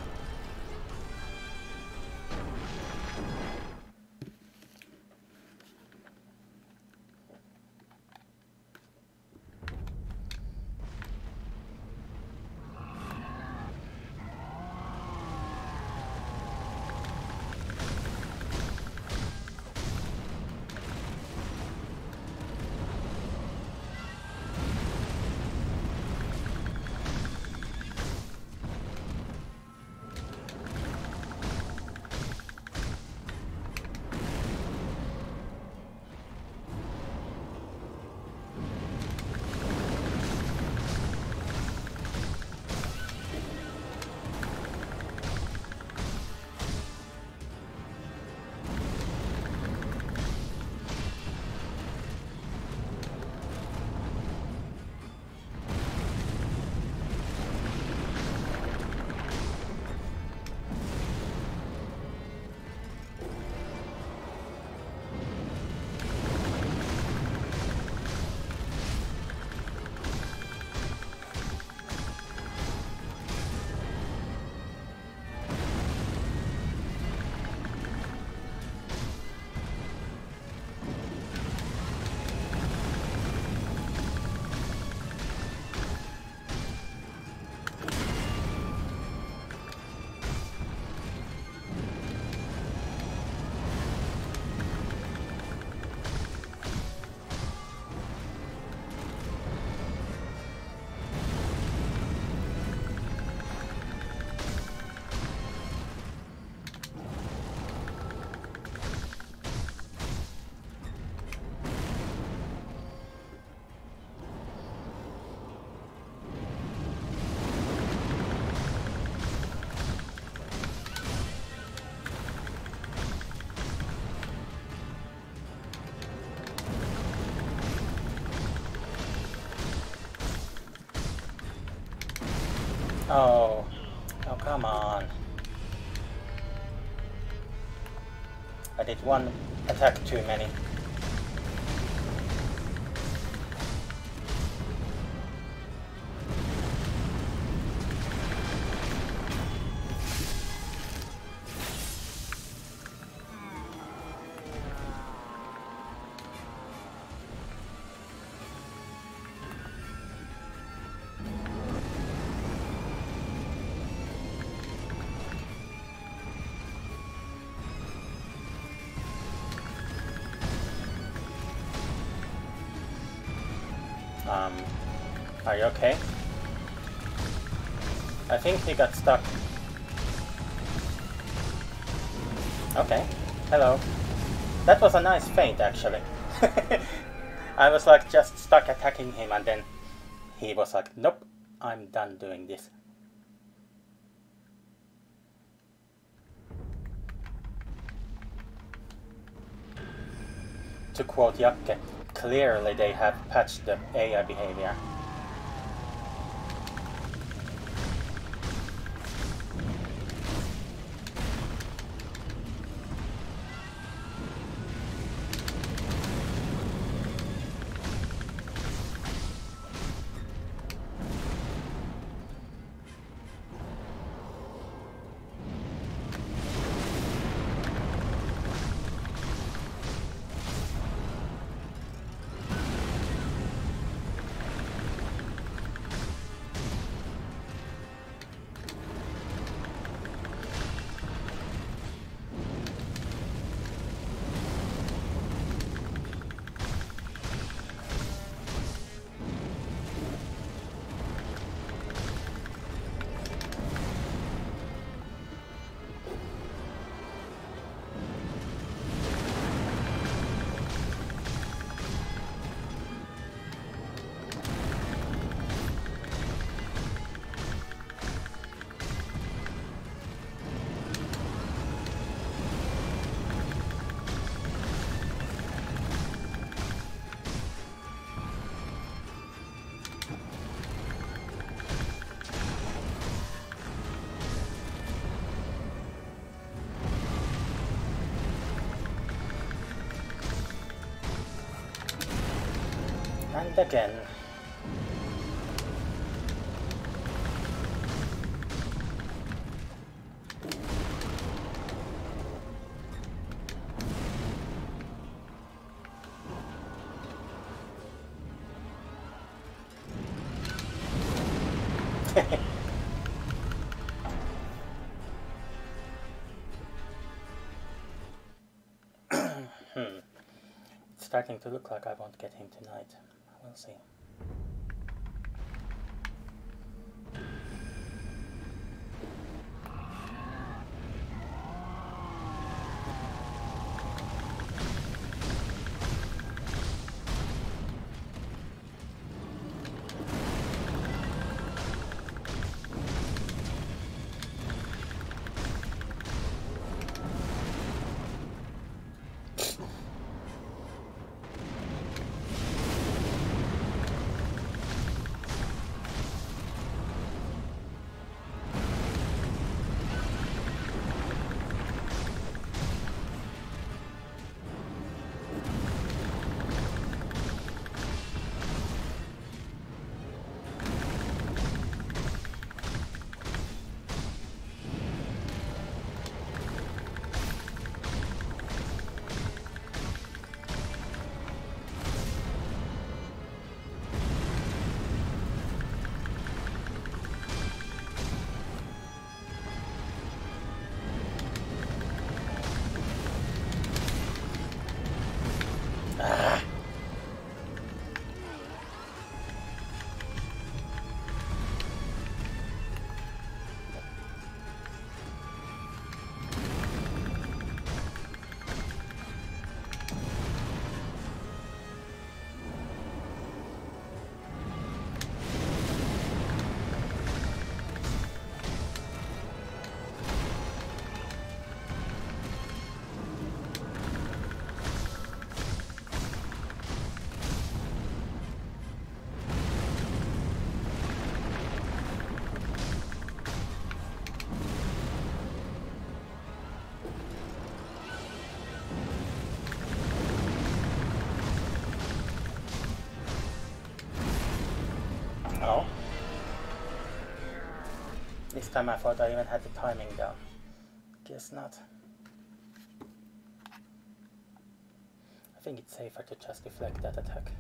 Oh. Oh, come on. I did one attack too many. Think he got stuck. Okay, hello. That was a nice feint, actually. I was like just stuck attacking him and then he was like, nope, I'm done doing this. To quote Jakke, clearly they have patched the AI behavior. happened again. Hmm. starting to look like I won't get him tonight. Time I thought I even had the timing down. Guess not. I think it's safer to just deflect that attack.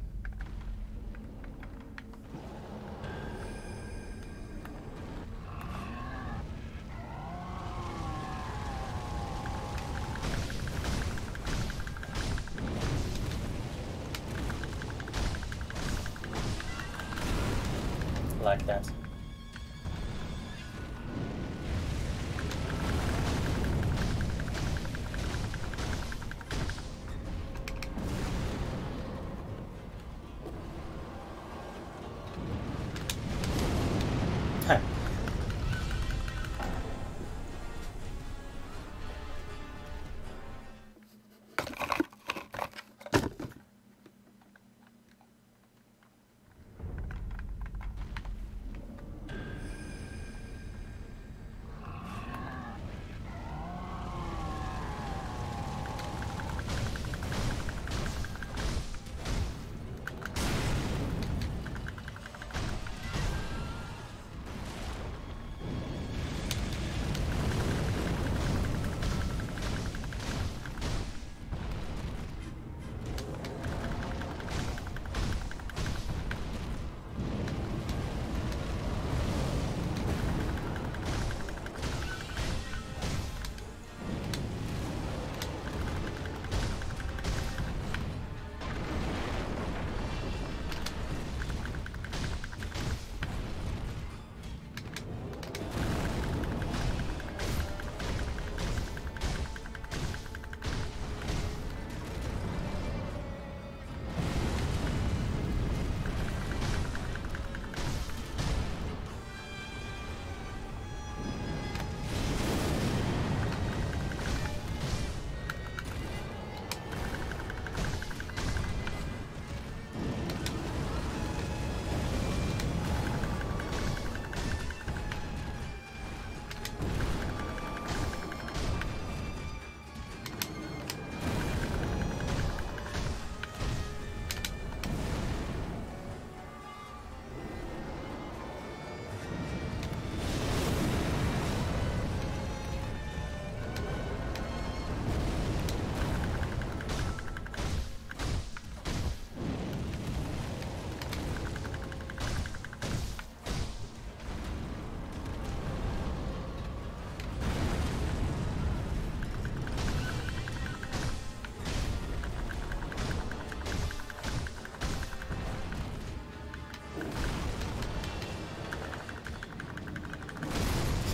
Like that.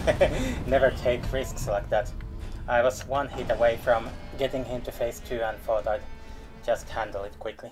Never take risks like that. I was one hit away from getting him to phase 2 and thought I'd just handle it quickly.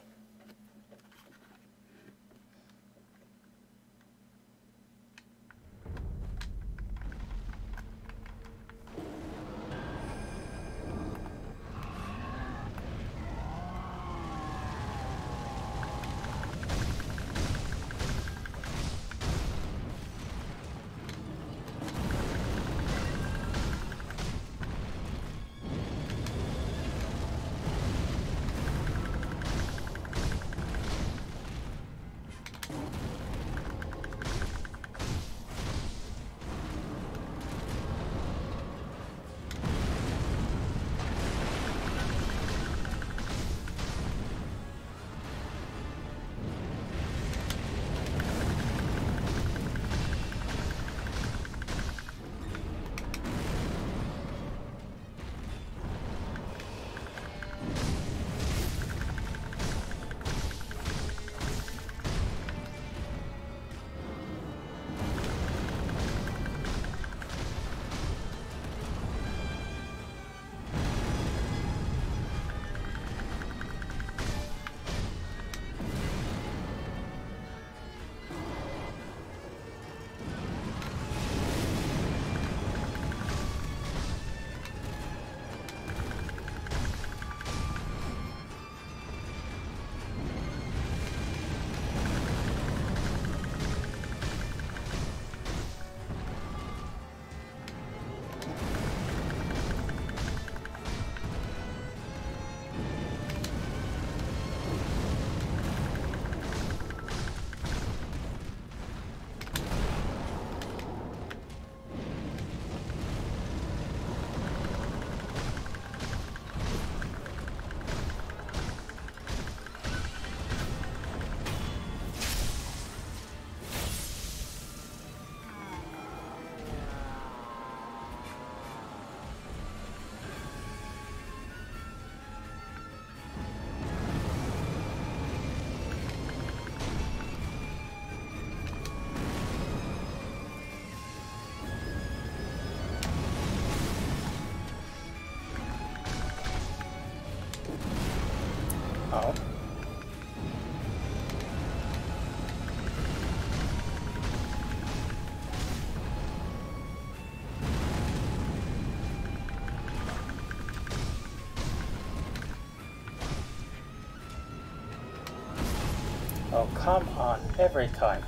Come on, every time.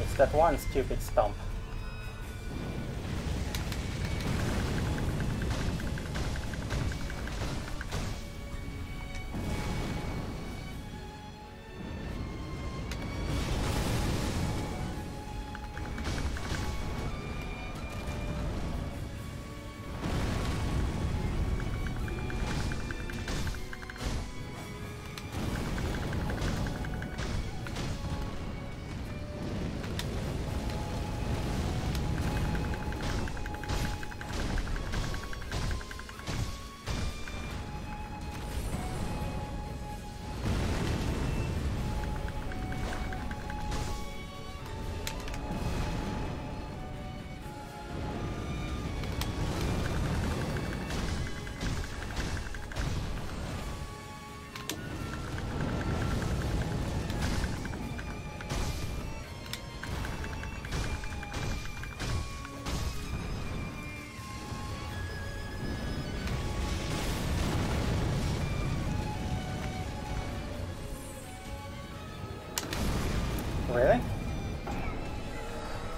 It's that one stupid stomp.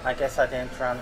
I guess I didn't run.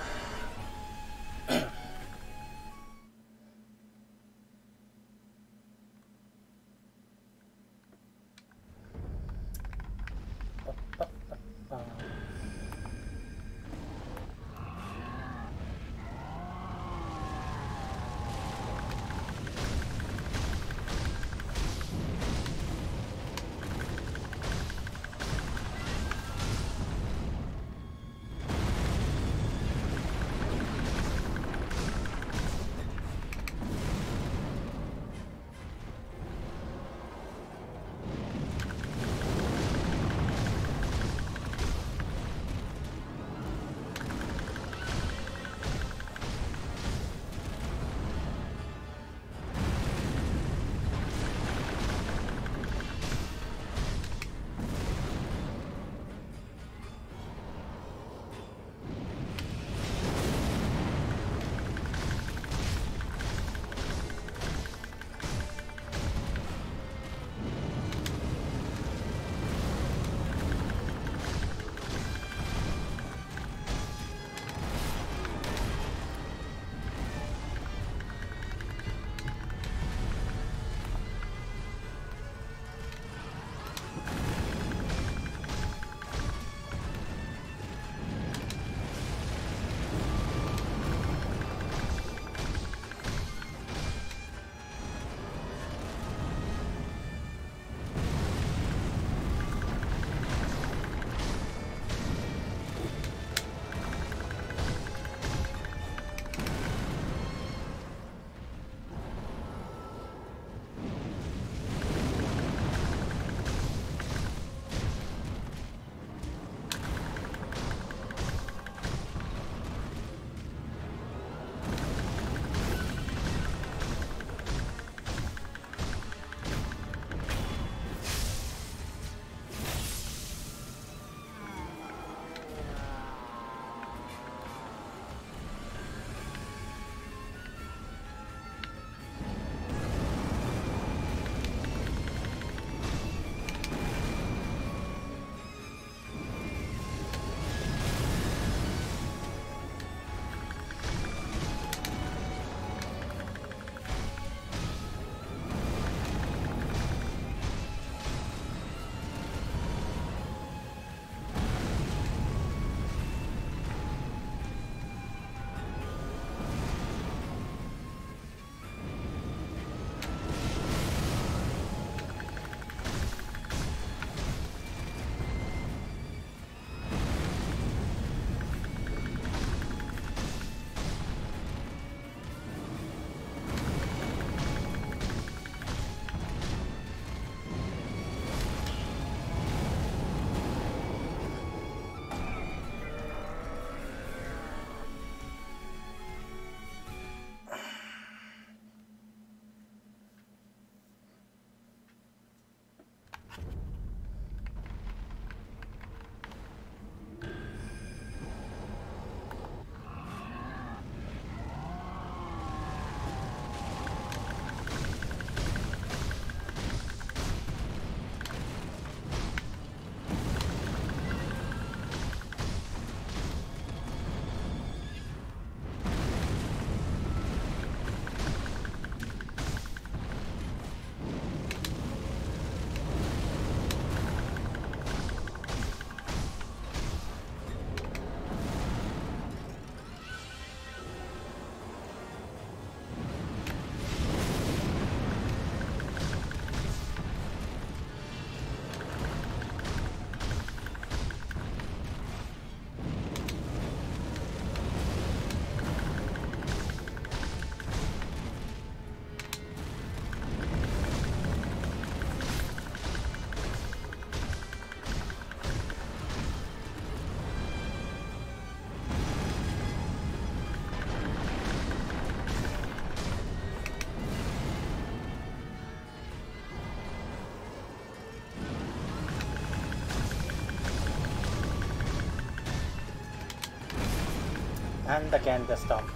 And again the stomp.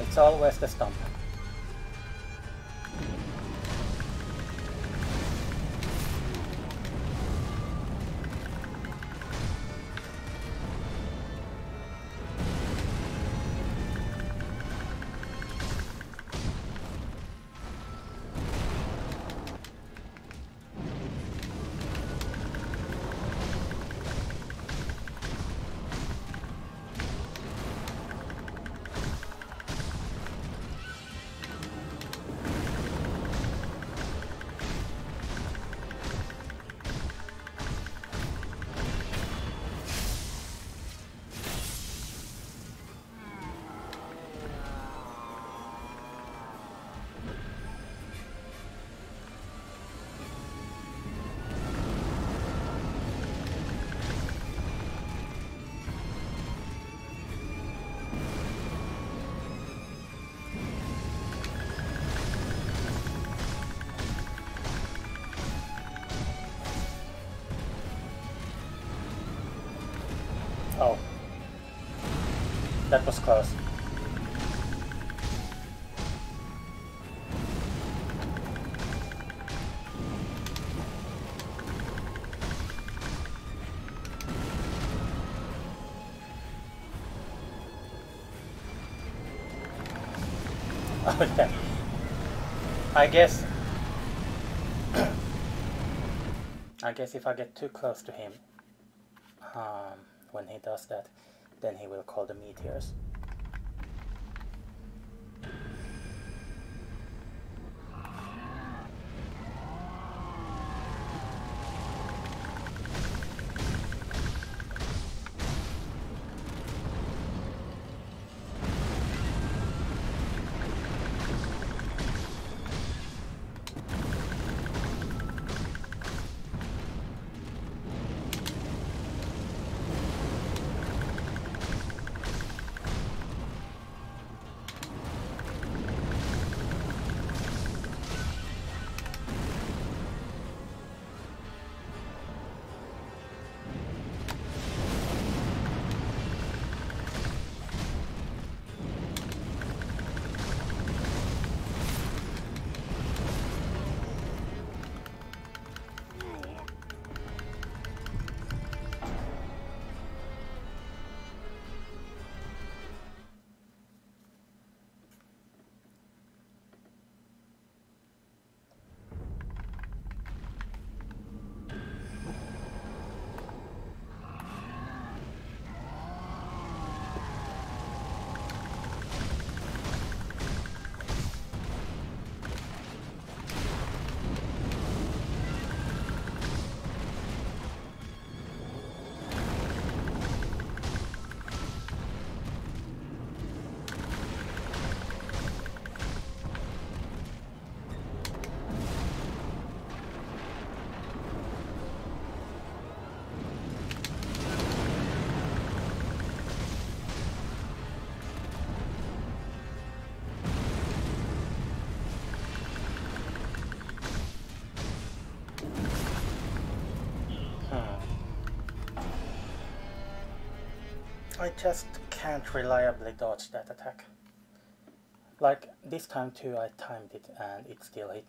It's always the stomp. Was close. Okay. I guess I guess if I get too close to him um, when he does that then he will call the meteors. I just can't reliably dodge that attack. Like, this time too I timed it and it still hit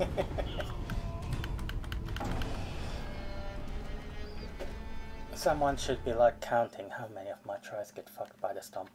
Someone should be like counting how many of my tries get fucked by the stomp.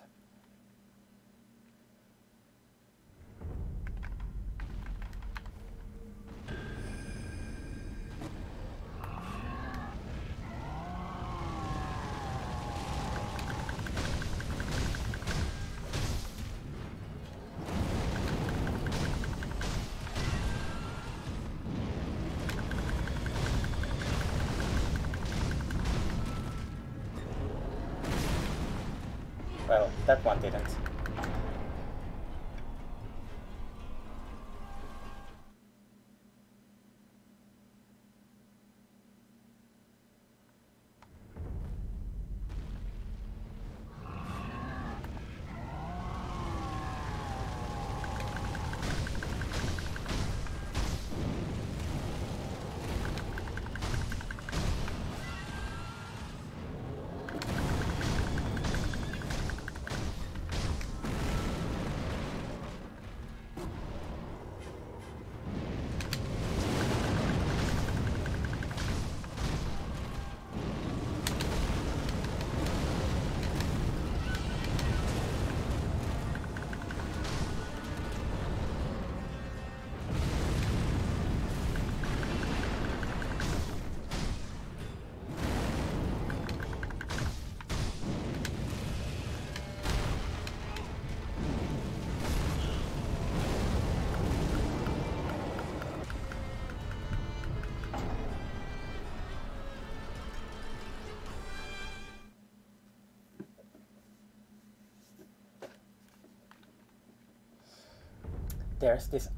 There's this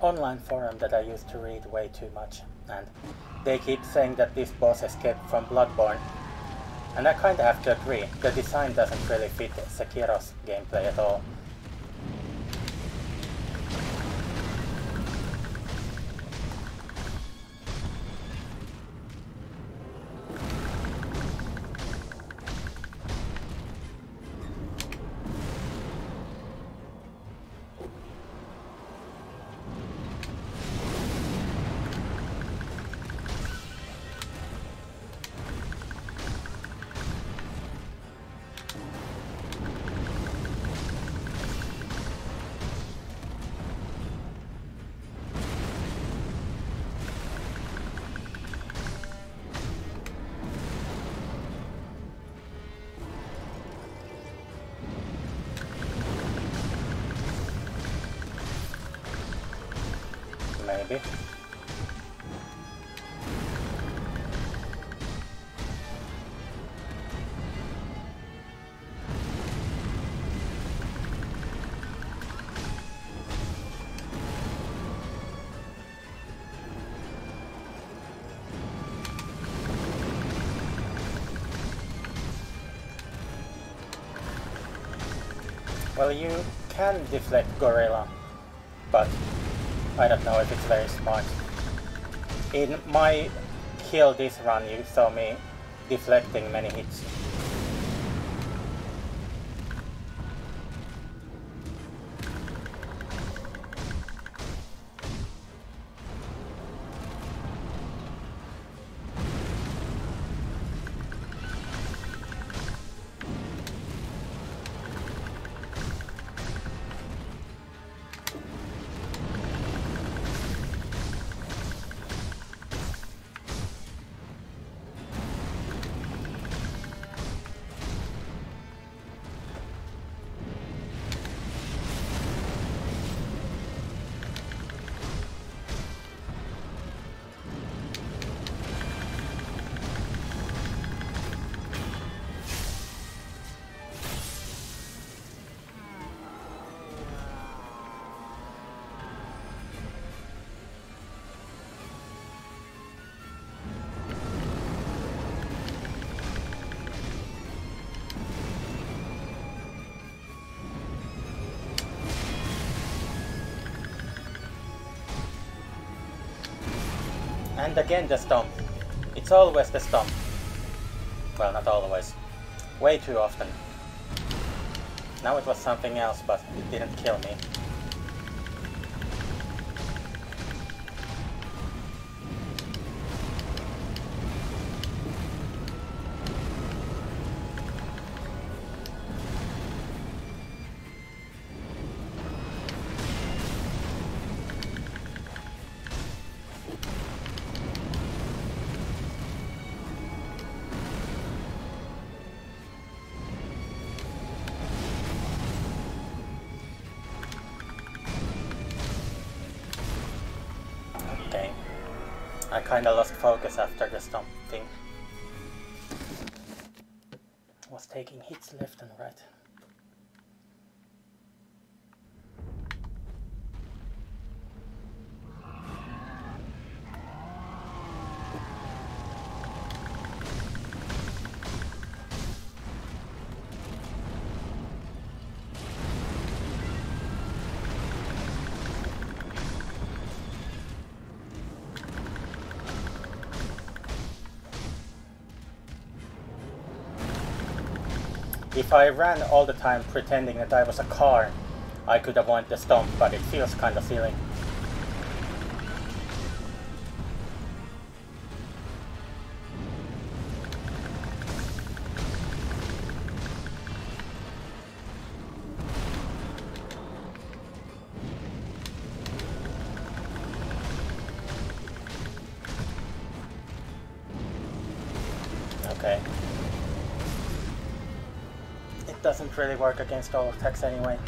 online forum that I used to read way too much, and they keep saying that this boss escaped from Bloodborne. And I kinda have to agree, the design doesn't really fit Sekiro's gameplay at all. You can deflect Gorilla, but I don't know if it's very smart. In my kill this run, you saw me deflecting many hits. And again the stomp. It's always the stomp. Well, not always. Way too often. Now it was something else, but it didn't kill me. Kinda lost focus after the stomp thing. Was taking hits left and right. I ran all the time pretending that I was a car, I could have won the stomp, but it feels kinda silly. Doesn't really work against all attacks anyway.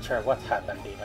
Not sure what happened even.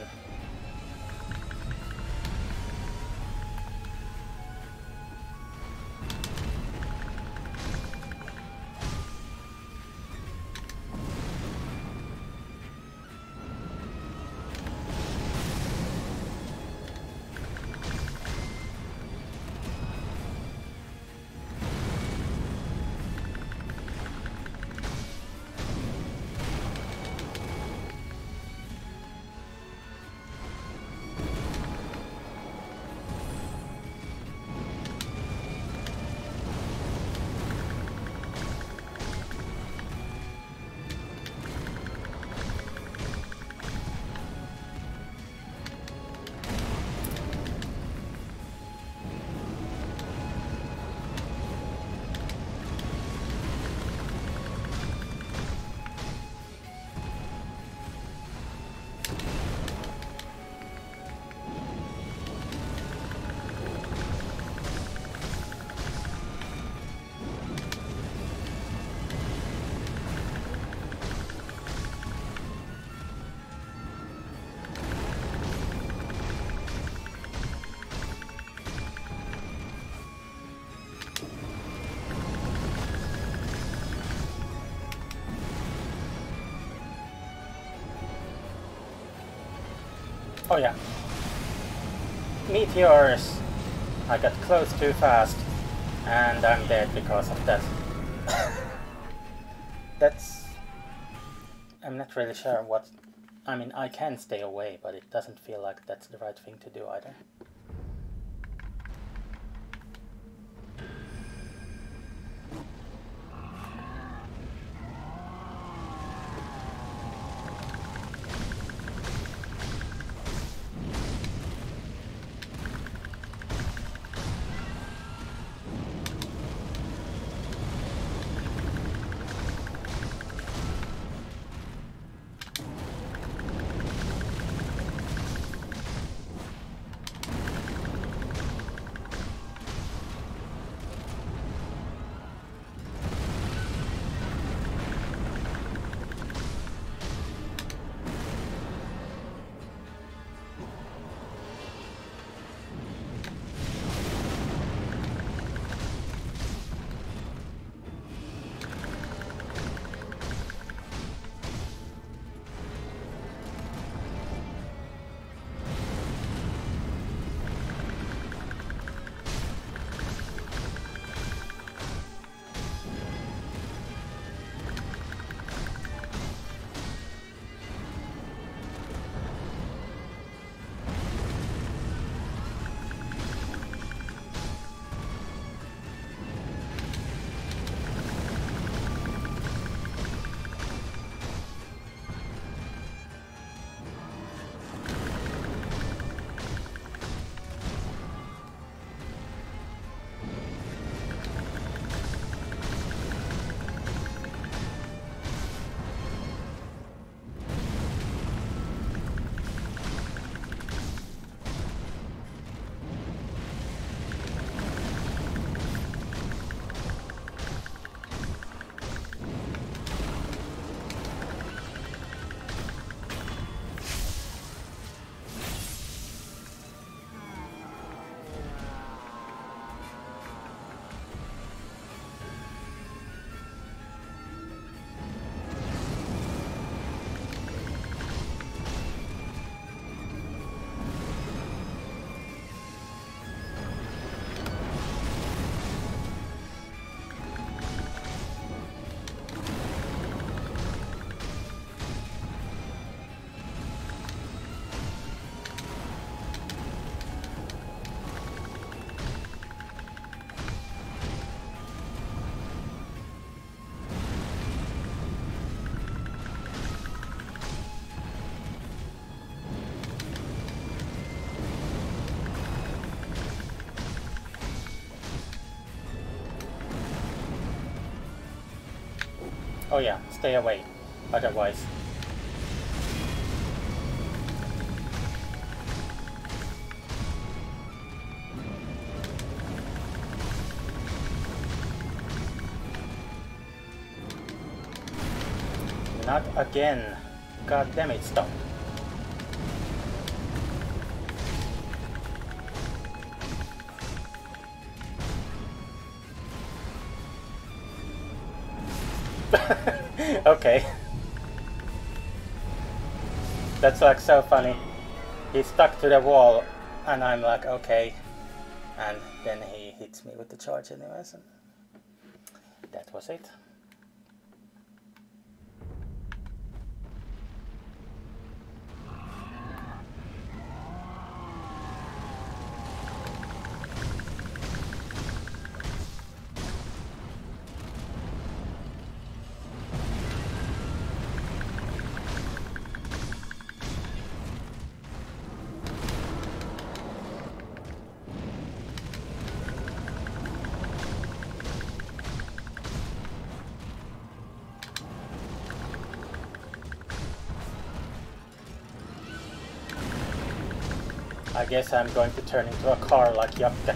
Oh yeah. Meteors! I got close too fast, and I'm dead because of that. That's... I'm not really sure what... I mean, I can stay away, but it doesn't feel like that's the right thing to do either. Oh yeah, stay away. Otherwise... Not again. God damn it, stop. okay. That's like so funny. He stuck to the wall and I'm like, okay. And then he hits me with the charge anyways. And that was it. I guess I'm going to turn into a car like Jakke.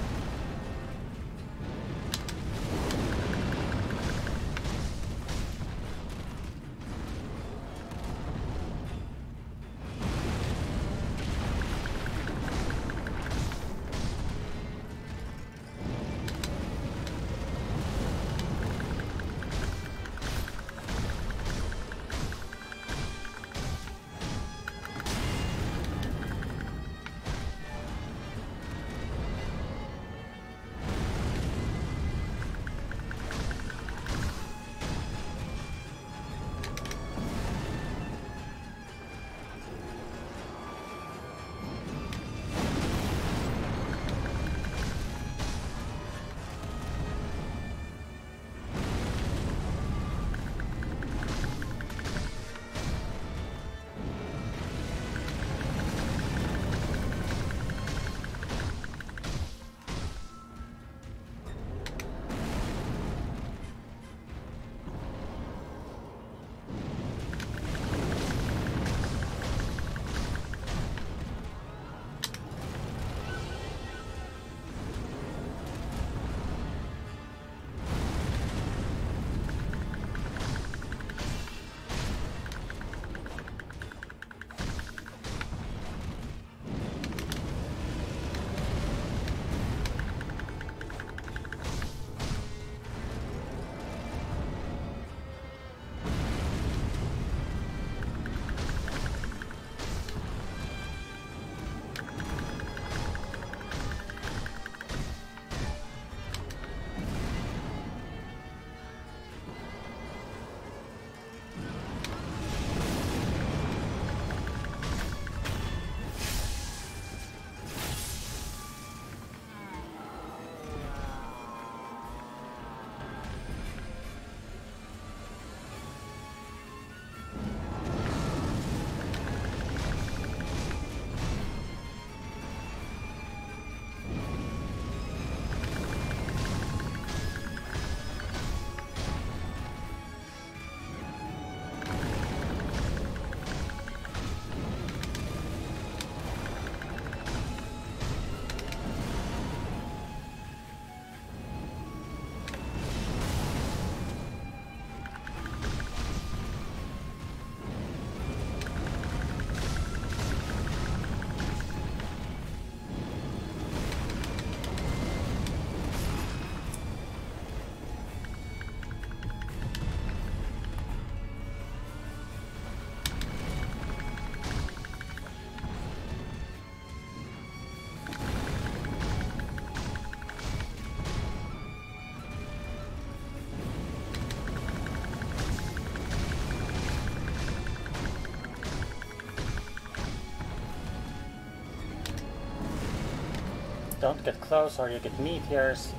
Don't get close or you get meteors.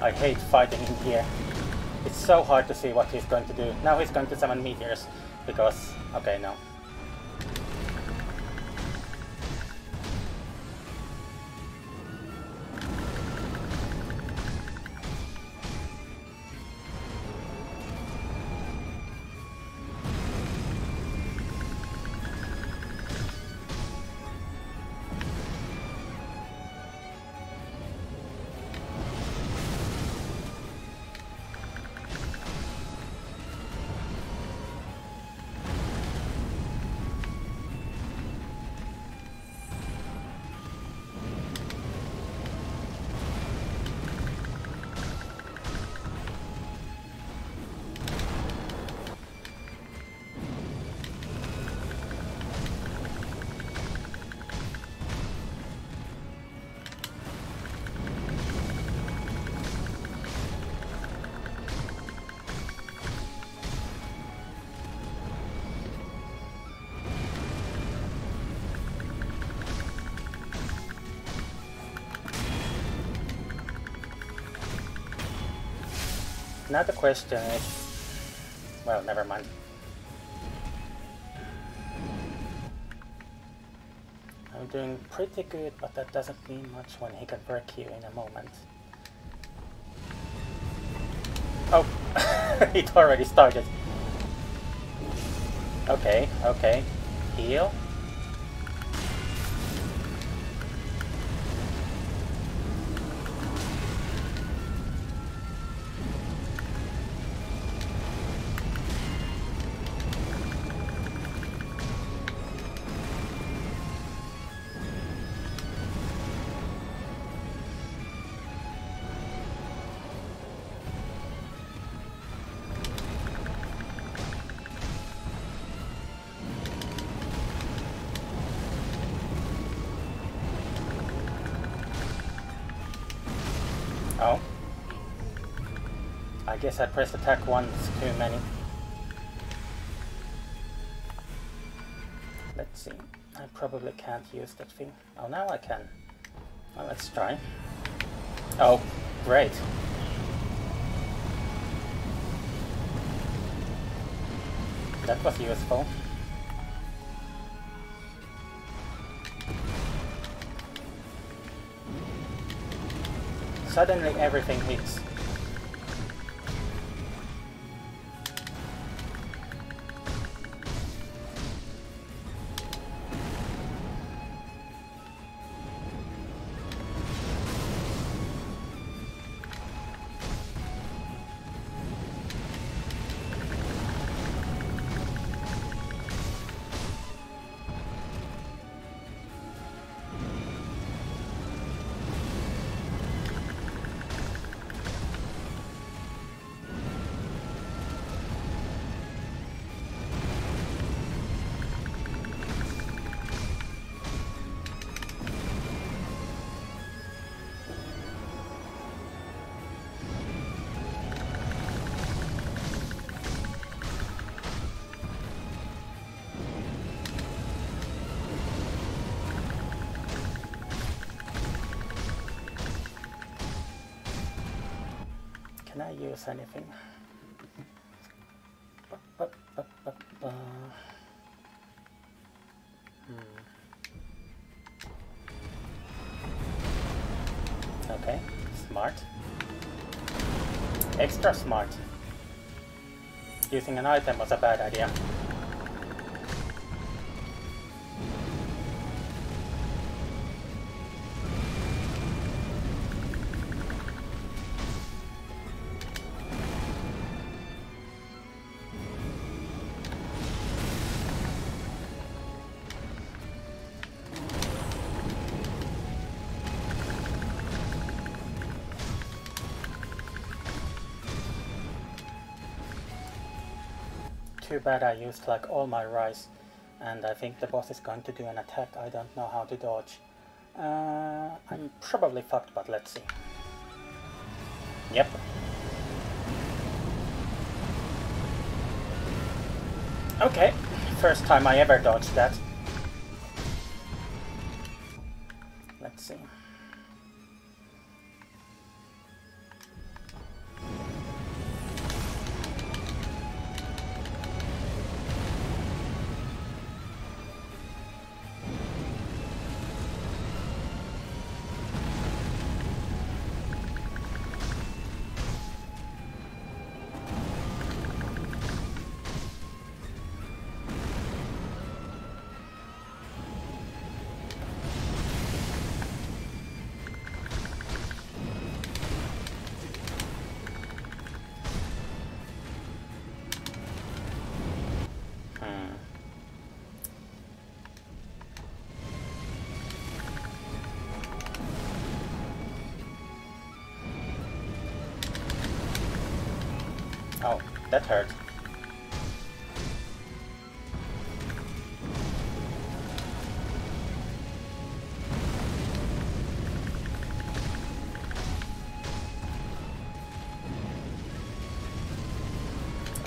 I hate fighting in here. It's so hard to see what he's going to do. Now he's going to summon meteors, because... okay, no. Now the question. Well, never mind. I'm doing pretty good, but that doesn't mean much when he can break you in a moment. Oh, it already started. Okay, okay. Heal. I guess I pressed attack once too many. Let's see. I probably can't use that thing. Oh, now I can. Well, let's try. Oh, great. That was useful. Suddenly everything hits. Use anything? Ba, ba, ba, hmm. Okay, smart. Extra smart. Using an item was a bad idea. too bad I used like all my rice and I think the boss is going to do an attack I don't know how to dodge. Uh, I'm probably fucked, but let's see. Yep. Okay, first time I ever dodged that.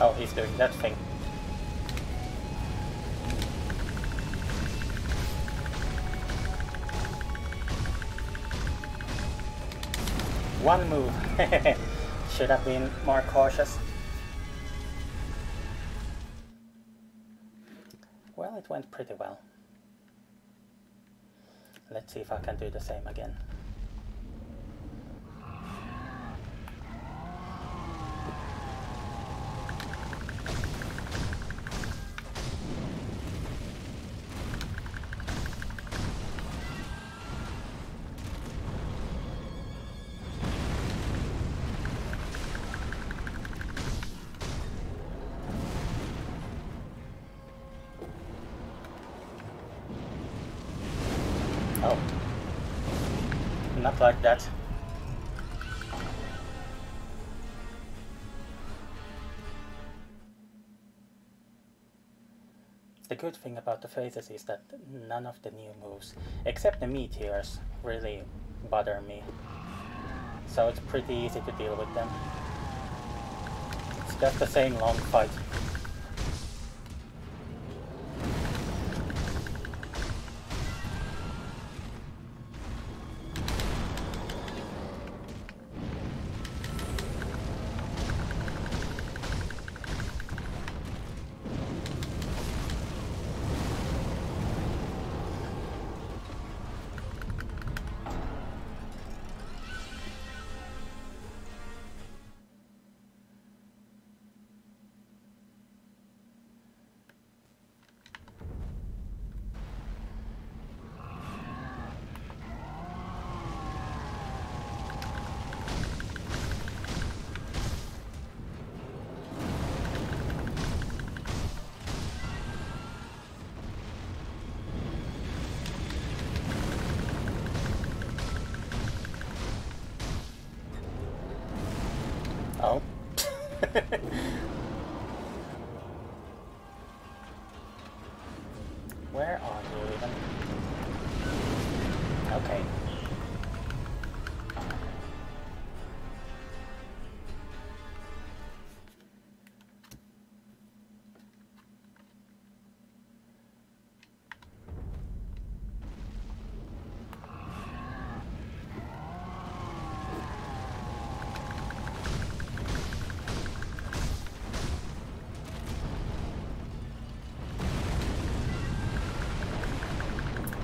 Oh, he's doing that thing. One move. Should have been more cautious. If I can do the same again. Not like that. The good thing about the phases is that none of the new moves, except the meteors, really bother me. So it's pretty easy to deal with them. It's just the same long fight.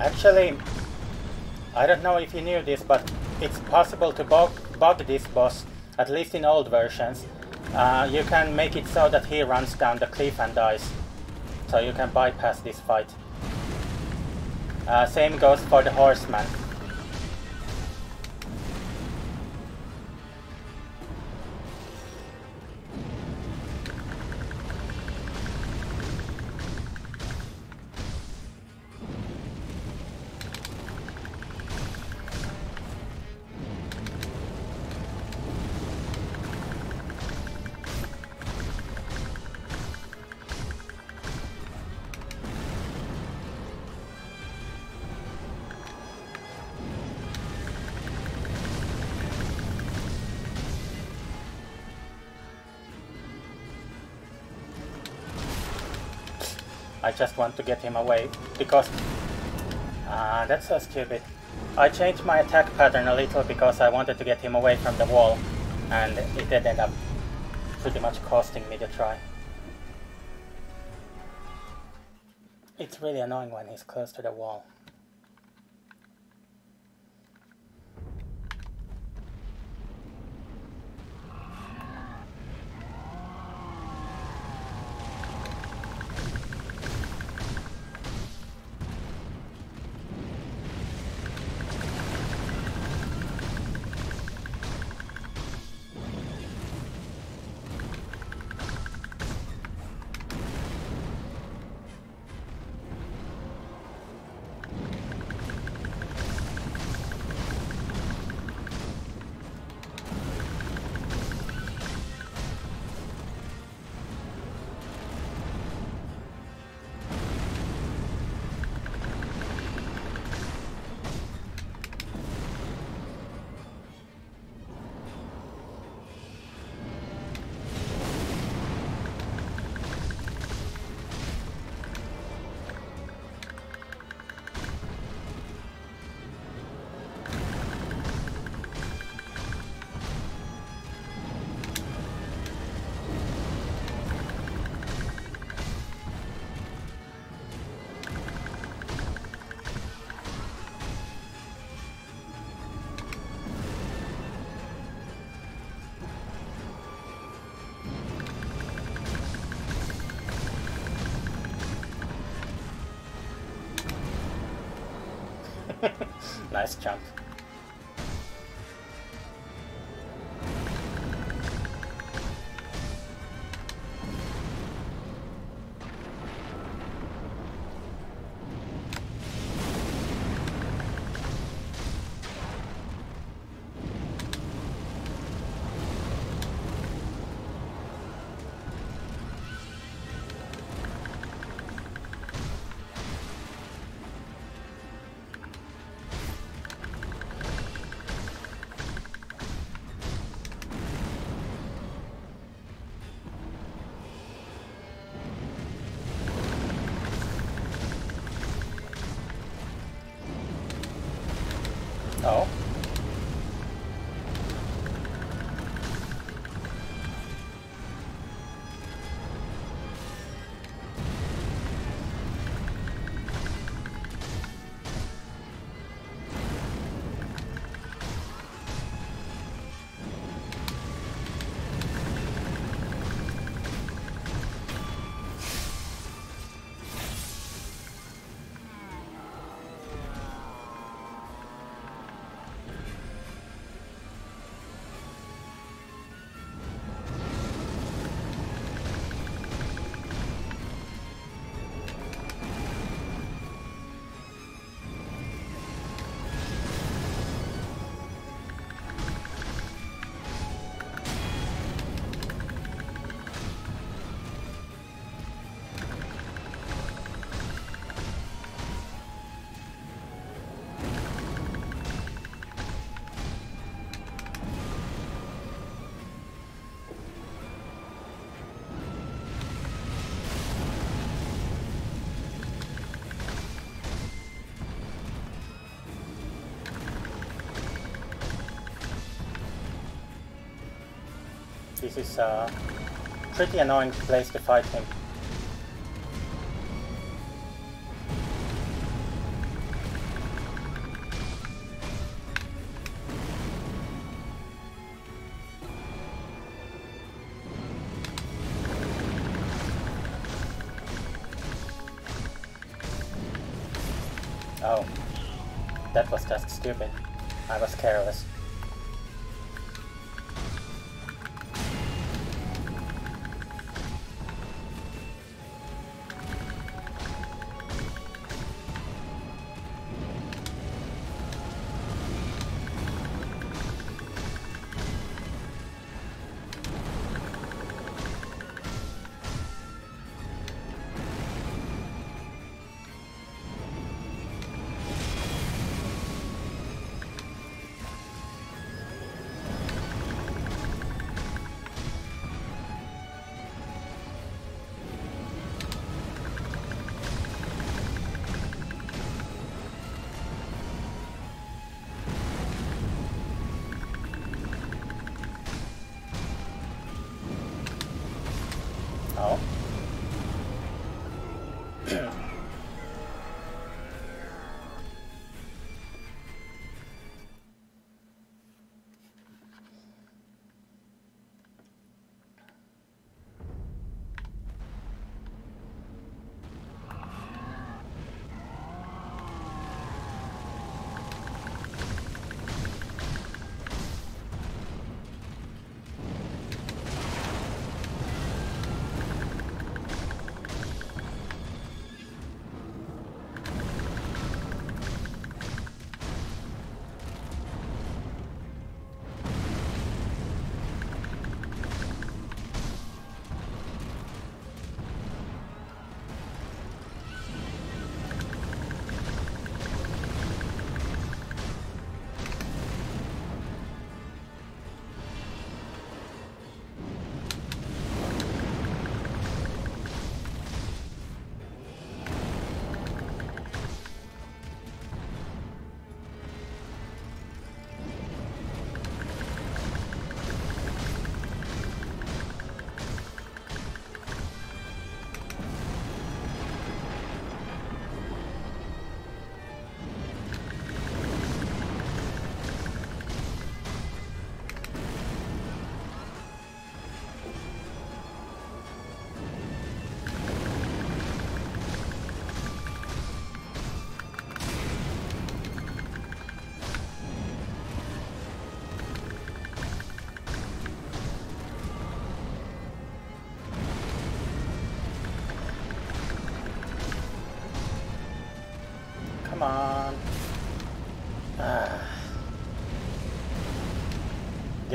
Actually, I don't know if you knew this, but it's possible to bug, bug this boss, at least in old versions. Uh, you can make it so that he runs down the cliff and dies, so you can bypass this fight. Uh, same goes for the horseman. Just want to get him away because... Uh, that's so stupid. I changed my attack pattern a little because I wanted to get him away from the wall and it ended up pretty much costing me to try. It's really annoying when he's close to the wall. Nice jump. This is a pretty annoying place to fight him. Oh, that was just stupid. I was careless.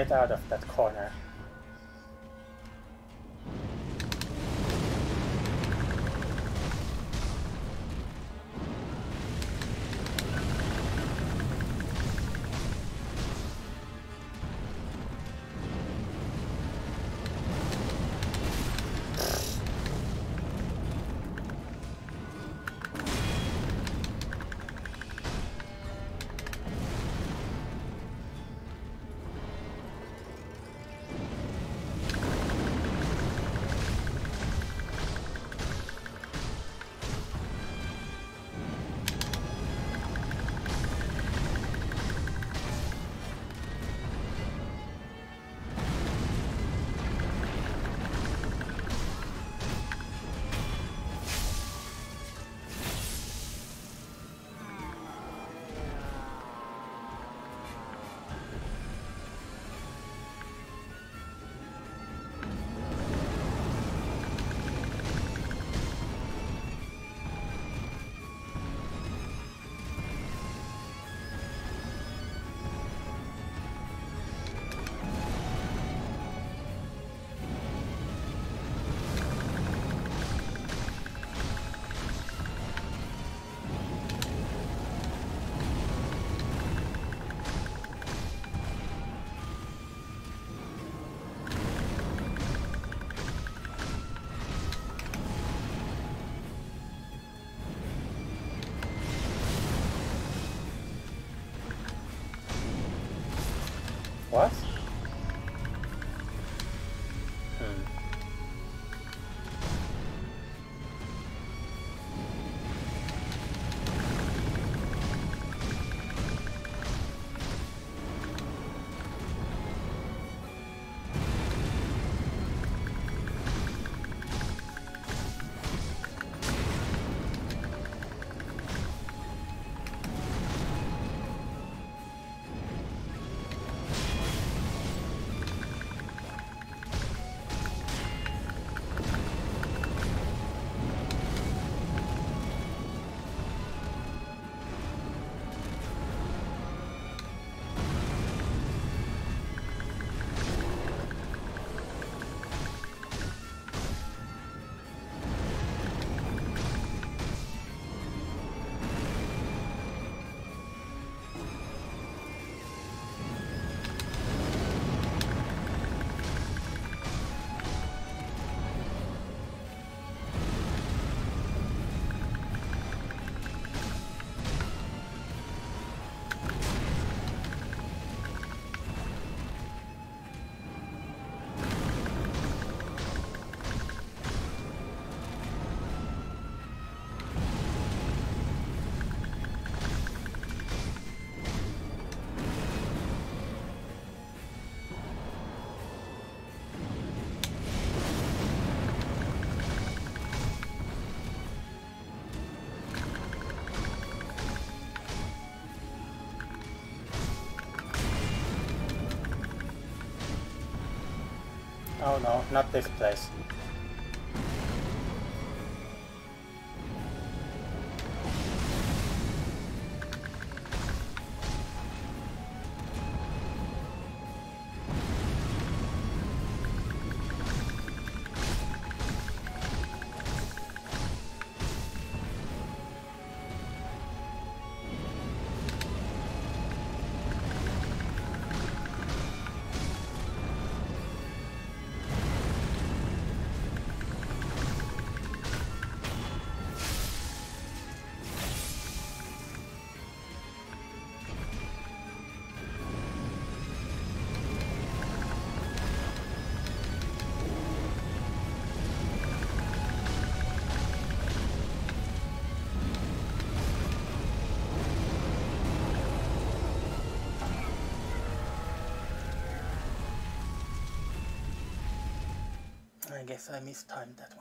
Get out of that corner. No, not this place. I guess I mistimed that one.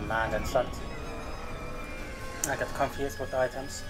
Man, that sucked. I got confused with items.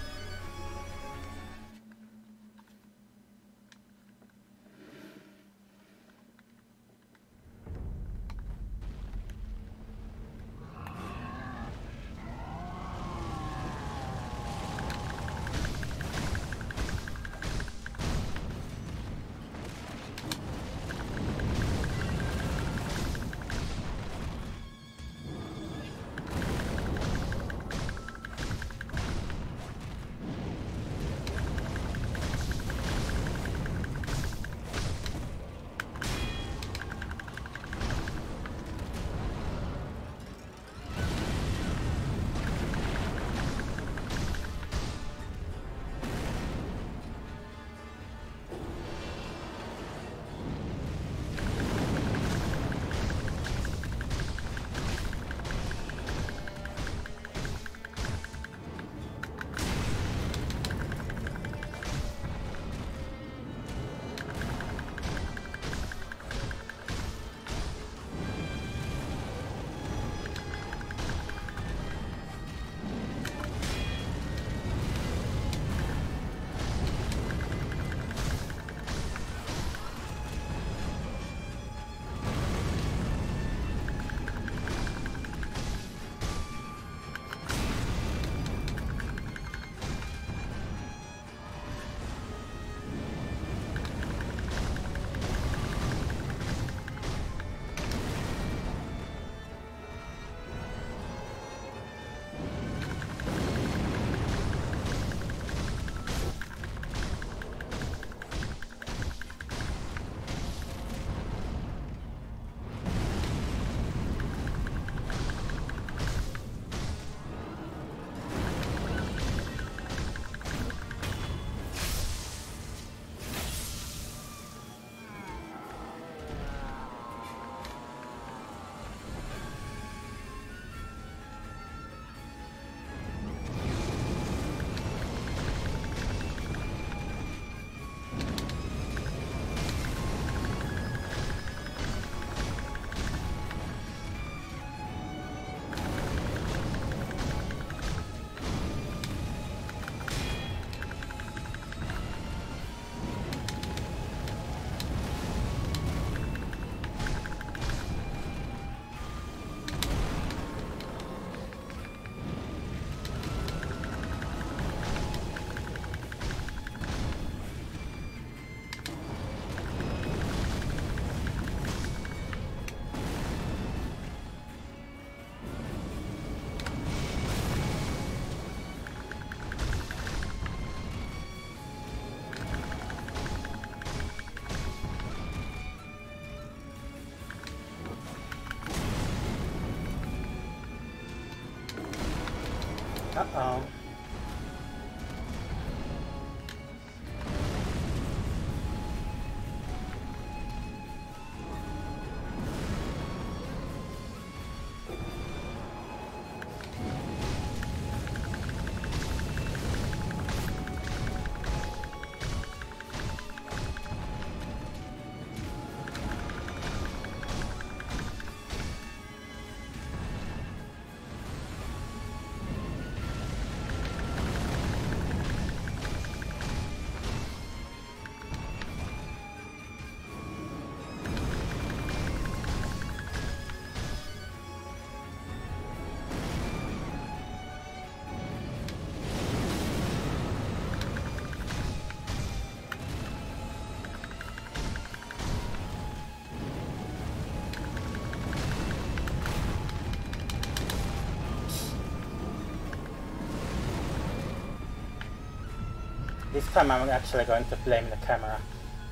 This time I'm actually going to blame the camera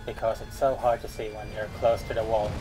because it's so hard to see when you're close to the wall.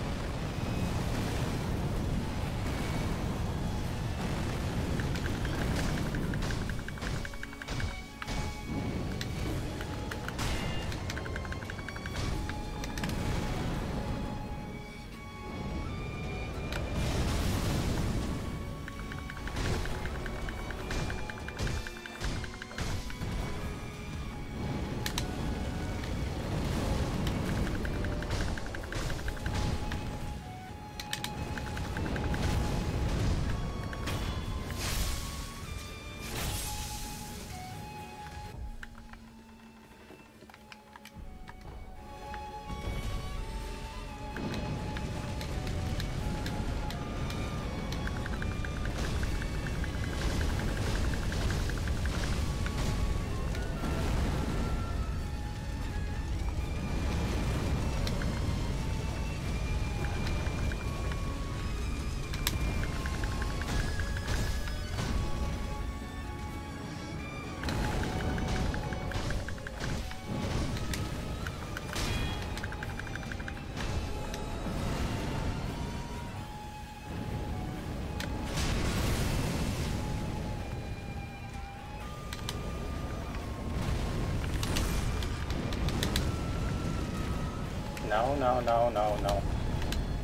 No, no, no, no, no.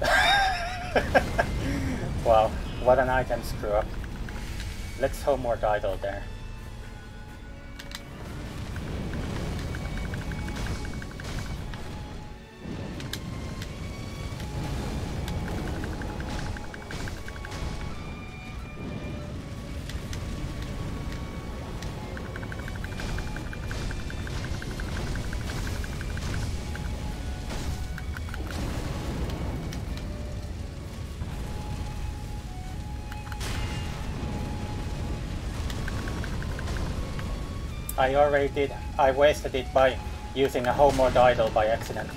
wow, what an item screw up. Let's homeward idol there. I already did. I wasted it by using a homeward idol by accident.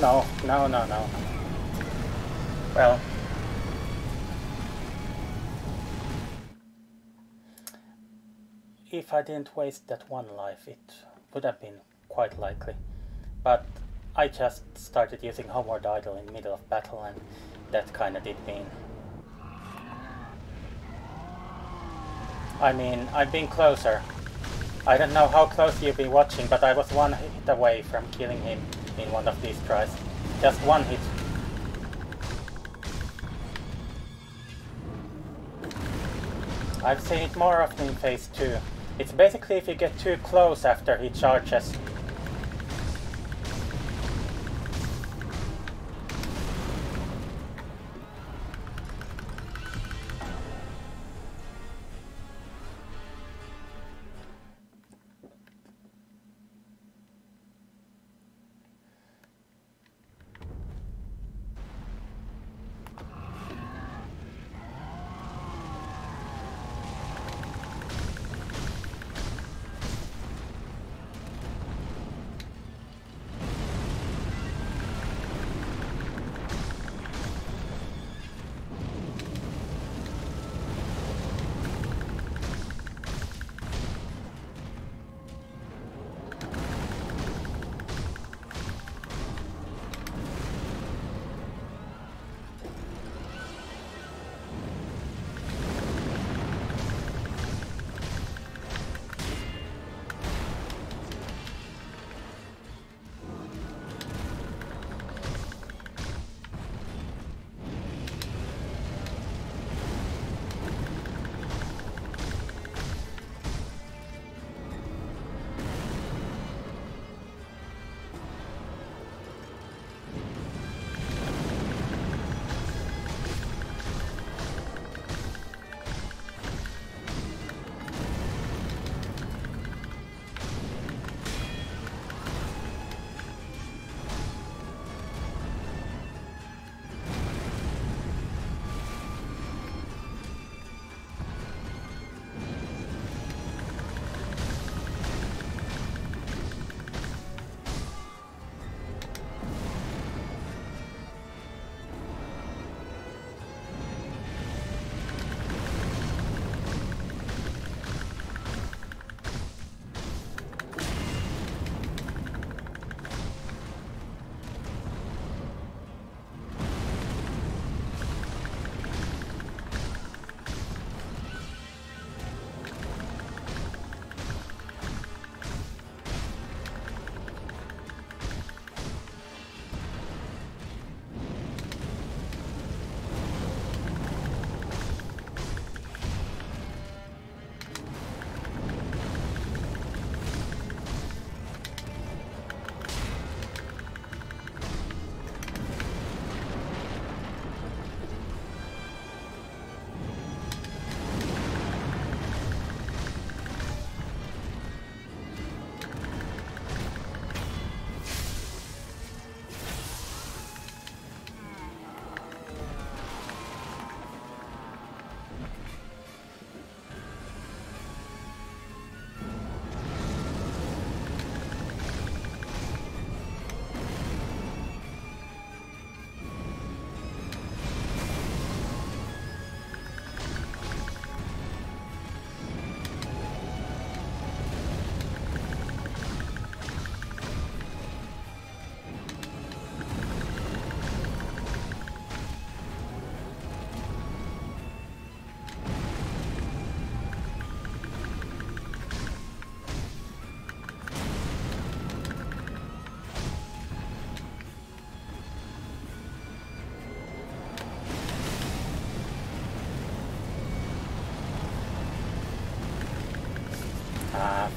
No, no, no, no. Well. If I didn't waste that one life, it would have been quite likely. But I just started using Homeward Idol in the middle of battle and that kinda did mean. I mean, I've been closer. I don't know how close you've been watching, but I was one hit away from killing him in one of these tries. Just one hit. I've seen it more often in phase 2. It's basically if you get too close after he charges,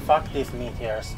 Fuck these meteors.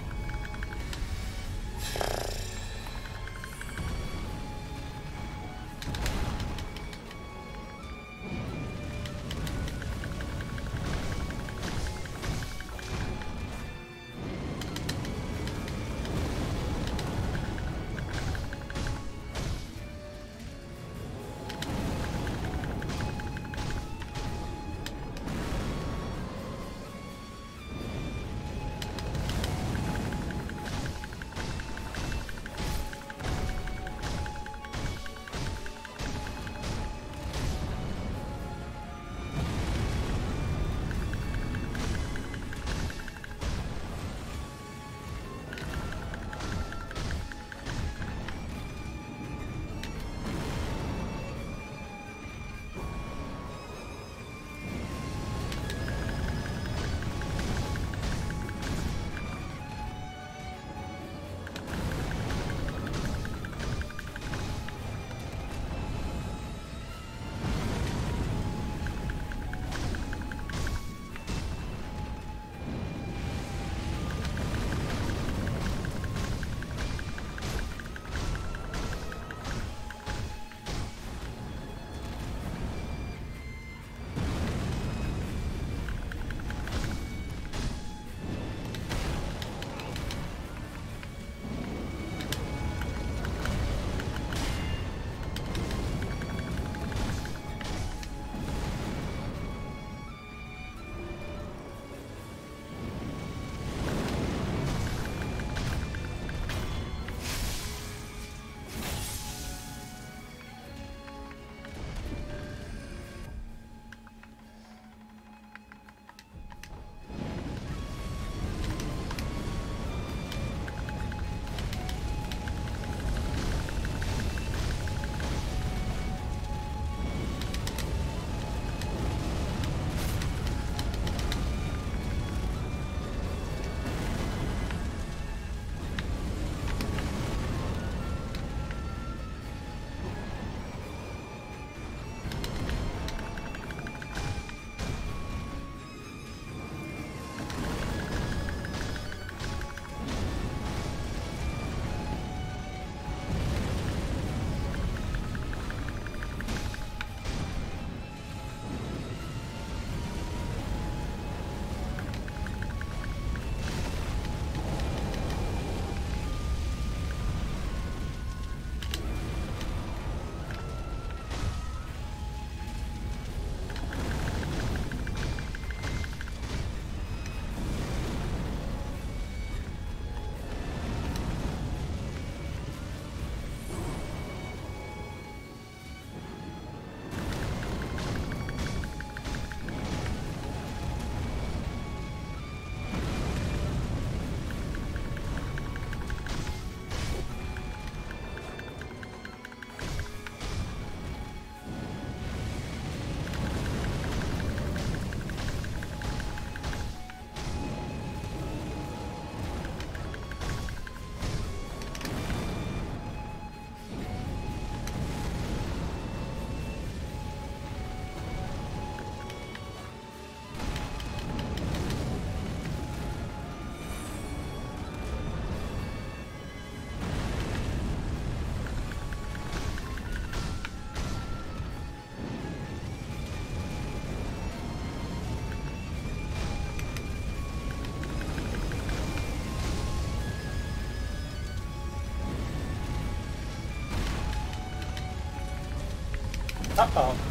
Uh-oh.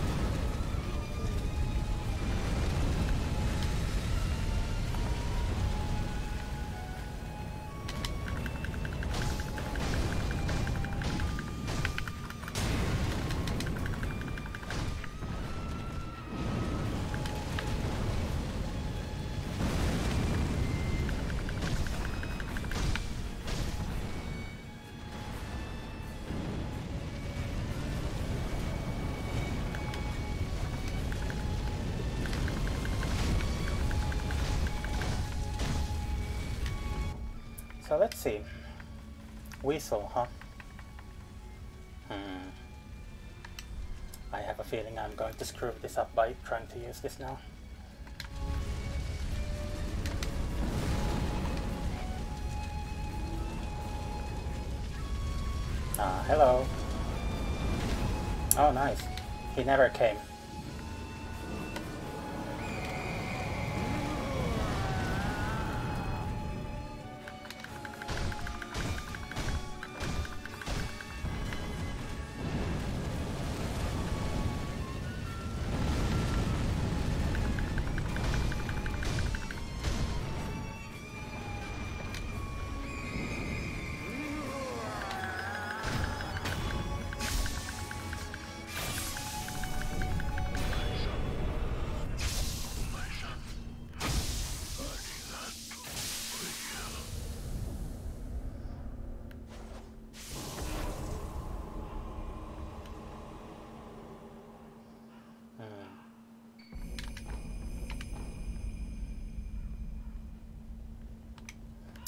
Let's see. Weasel, huh? Hmm. I have a feeling I'm going to screw this up by trying to use this now. Ah, hello. Oh, nice. He never came.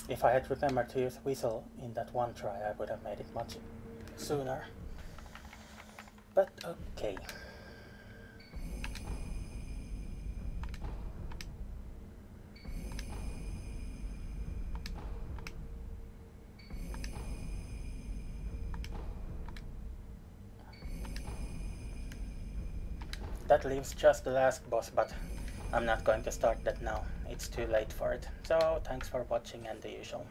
If I had remembered to use Whistle in that one try, I would have made it much sooner. But okay. That leaves just the last boss, but I'm not going to start that now. It's too late for it. So thanks for watching and the usual.